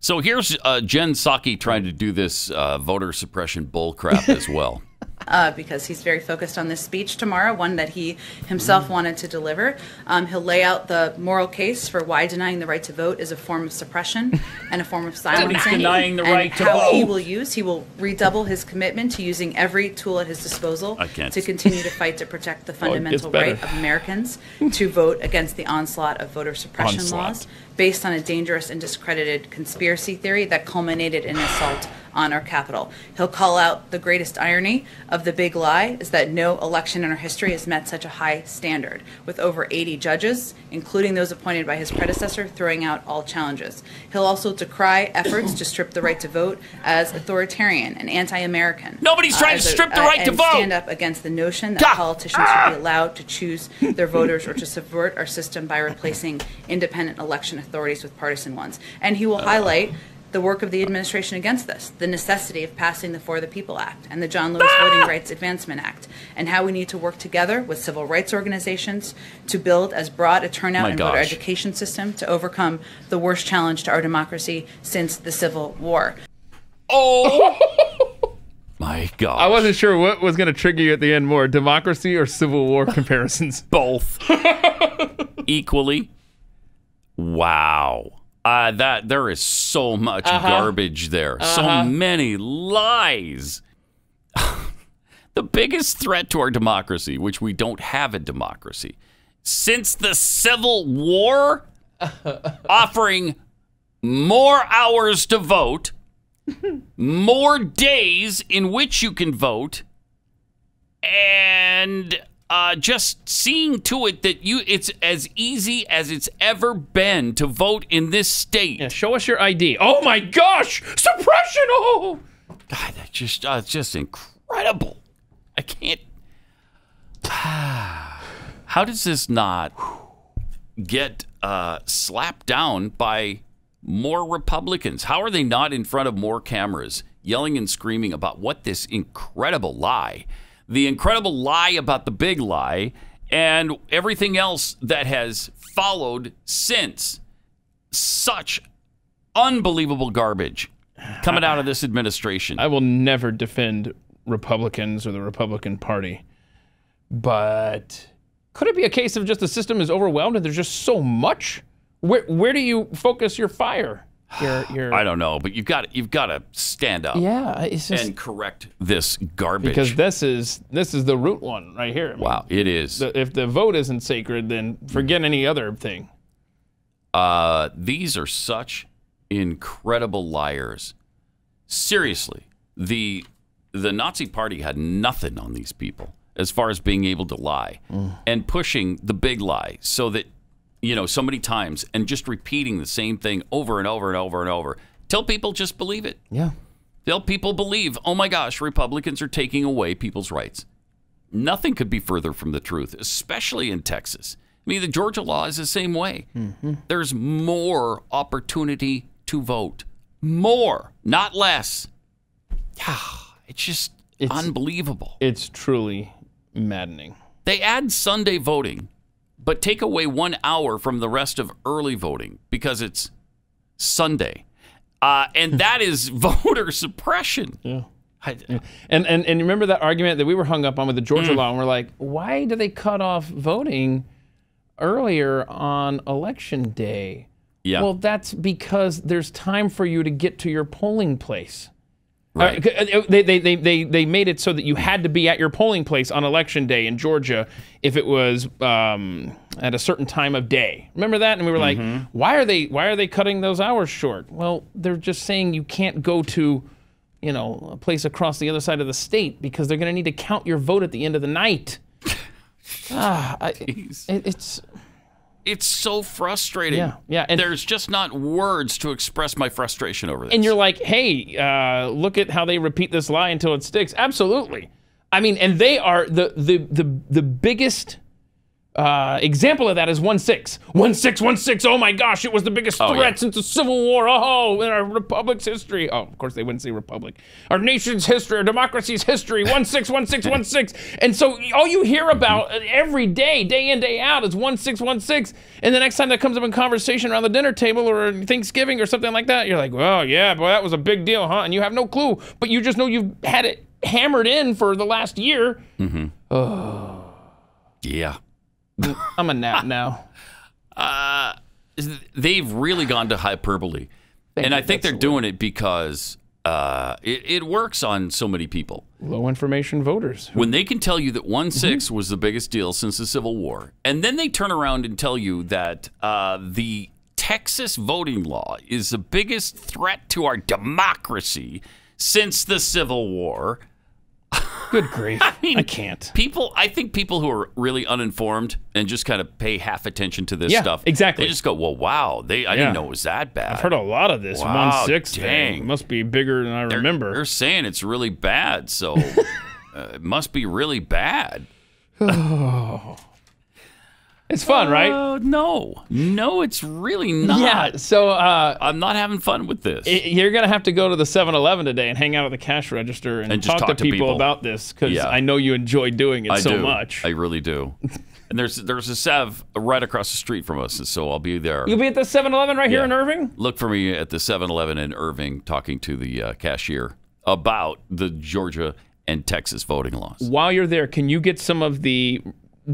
So here's uh, Jen Psaki trying to do this uh, voter suppression bullcrap as [laughs] well. Uh, because he's very focused on this speech tomorrow, one that he himself wanted to deliver. Um, he'll lay out the moral case for why denying the right to vote is a form of suppression [laughs] and a form of silencing. denying the and right to how he will use, he will redouble his commitment to using every tool at his disposal to continue to fight to protect the [laughs] Oh, fundamental better. right of Americans to vote against the onslaught of voter suppression Onslaught. laws based on a dangerous and discredited conspiracy theory that culminated in assault on our capital. He'll call out the greatest irony of the big lie is that no election in our history has met such a high standard, with over 80 judges, including those appointed by his predecessor, throwing out all challenges. He'll also decry efforts to strip the right to vote as authoritarian and anti-American. Nobody's trying to as a- strip the uh, right to and vote. Stand up against the notion that politicians should be allowed to choose their voters or to subvert our system by replacing independent election authorities with partisan ones. And he will uh, highlight the work of the administration against this, the necessity of passing the For the People Act and the John Lewis ah! Voting Rights Advancement Act, and how we need to work together with civil rights organizations to build as broad a turnout My and voter education system to overcome the worst challenge to our democracy since the Civil War. Oh [laughs] my God! I wasn't sure what was going to trigger you at the end more democracy or Civil War [laughs] comparisons. Both. [laughs] Equally. Wow. Uh, that there is so much Uh-huh. garbage there. So Uh-huh. many lies. [laughs] the biggest threat to our democracy, which we don't have a democracy, since the Civil War, [laughs] offering more hours to vote, [laughs] more days in which you can vote, and uh, just seeing to it that you it's as easy as it's ever been to vote in this state. Yeah, show us your ID. Oh my gosh, suppression! Oh, God, that just uh, it's just incredible. I can't. [sighs] How does this not get uh, slapped down by more Republicans? How are they not in front of more cameras yelling and screaming about what this incredible lie, the incredible lie about the big lie, and everything else that has followed since? Such unbelievable garbage coming out of this administration. I will never defend Republicans or the Republican Party, but could it be a case of just the system is overwhelmed and there's just so much? Where where do you focus your fire? Your [sighs] your I don't know, but you've got you've got to stand up. Yeah, it's just- and correct this garbage. because this is this is the root one right here. I mean, wow, it is. the- if the vote isn't sacred, then forget any other thing. Uh, these are such incredible liars. Seriously, the the Nazi Party had nothing on these people as far as being able to lie and pushing the big lie so that you know so many times and just repeating the same thing over and over and over and over Tell people just believe it. Yeah. Tell people believe, oh my gosh, Republicans are taking away people's rights. Nothing could be further from the truth, especially in Texas. I mean, the Georgia law is the same way. Mm-hmm. There's more opportunity to vote. More, not less. It's just unbelievable. It's truly maddening. They add Sunday voting, but take away one hour from the rest of early voting because it's Sunday. Uh, and [laughs] that is [laughs] voter suppression. Yeah. and, and and remember that argument that we were hung up on with the Georgia Mm. law, and we're like, why do they cut off voting earlier on election day? Yeah. Well, that's because there's time for you to get to your polling place. Right. Uh, uh, they, they, they, they, they made it so that you had to be at your polling place on election day in Georgia if it was um, at a certain time of day. Remember that? And we were like, Mm-hmm. why are they why are they cutting those hours short? Well, they're just saying you can't go to, you know, a place across the other side of the state because they're going to need to count your vote at the end of the night. [laughs] ah, I, it, it's It's so frustrating. Yeah, yeah, and- there's just not words to express my frustration over this. and you're like, hey, uh, look at how they repeat this lie until it sticks. Absolutely. I mean, and they are the the the the biggest uh, example of that is one six one six one six. Oh my gosh, it was the biggest Oh, threat yeah. since the Civil War. Oh, in our republic's history. Oh, of course they wouldn't say republic. Our nation's history, our democracy's history. One six one six one six. And so all you hear about every day, day in day out, is one six one six. And the next time that comes up in conversation around the dinner table or Thanksgiving or something like that, you're like, well, yeah, boy, that was a big deal, huh? And you have no clue, but you just know you've had it hammered in for the last year. Mm-hmm. Oh, Yeah. I'm a nap now. [laughs] Uh, they've really gone to hyperbole, and I think they're doing it because uh, it, it works on so many people. Low information voters. When they can tell you that one six was the biggest deal since the Civil War, and then they turn around and tell you that uh, the Texas voting law is the biggest threat to our democracy since the Civil War. Good grief. [laughs] I mean, I can't. People, I think people who are really uninformed and just kind of pay half attention to this Yeah, stuff, exactly. They just go, "Well, wow, they, I Yeah. didn't know it was that bad." I've heard a lot of this Wow, one six dang. thing. Must be bigger than I They're- remember. They're saying it's really bad, so [laughs] uh, it must be really bad. [sighs] [sighs] [sighs] it's fun, right? Uh, no, no, it's really not. Yeah. So uh, I'm not having fun with this. i- you're gonna have to go to the 7-Eleven today and hang out at the cash register and, And talk, talk to to people, people. about this because Yeah. I know you enjoy doing it I so do. much. I really do. [laughs] and there's there's a Sev right across the street from us, and so I'll be there. You'll be at the 7-Eleven right here in Irving. Look for me at the 7-Eleven in Irving, talking to the uh, cashier about the Georgia and Texas voting laws. While you're there, can you get some of the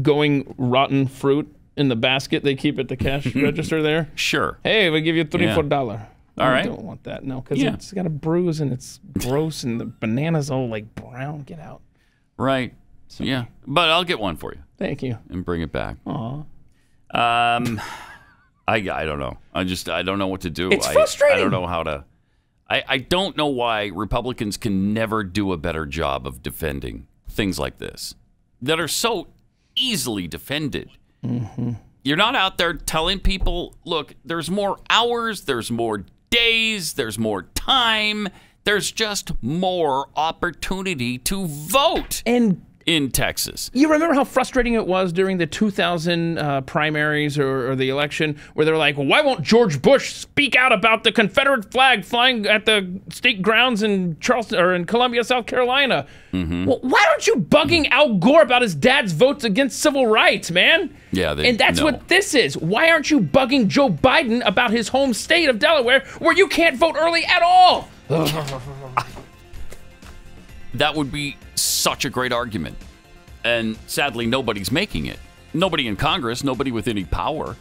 going rotten fruit in the basket they keep at the cash [laughs] register there? Sure. Hey, we give you three Yeah. for dollar. All I right. don't want that. No, because Yeah. it's got a bruise and it's gross and the banana's all like brown. Get out. Right. So, yeah, but I'll get one for you Thank you. and bring it back. Aw. Um, I I don't know. I just I don't know what to do. It's I, I don't know how to. I I don't know why Republicans can never do a better job of defending things like this that are so easily defended. Mm-hmm. You're not out there telling people, look, there's more hours, there's more days, there's more time, there's just more opportunity to vote and in Texas. You remember how frustrating it was during the 2000 uh, primaries or, or the election where they were like, well, why won't George Bush speak out about the Confederate flag flying at the state grounds in Charleston or in Columbia, South Carolina? Mm-hmm. Well, why aren't you bugging Al Gore about his dad's votes against civil rights, man? Yeah, they, and that's no. what this is. Why aren't you bugging Joe Biden about his home state of Delaware where you can't vote early at all? [laughs] That would be such a great argument. And sadly, nobody's making it. Nobody in Congress, nobody with any power.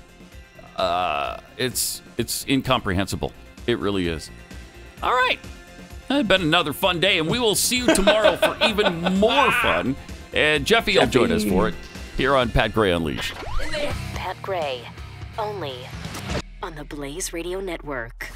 Uh, it's it's incomprehensible. It really is. All right. It's been another fun day, and we will see you tomorrow for [laughs] even more fun. And Jeffy will join us for it here on Pat Gray Unleashed. Pat Gray, only on the Blaze Radio Network.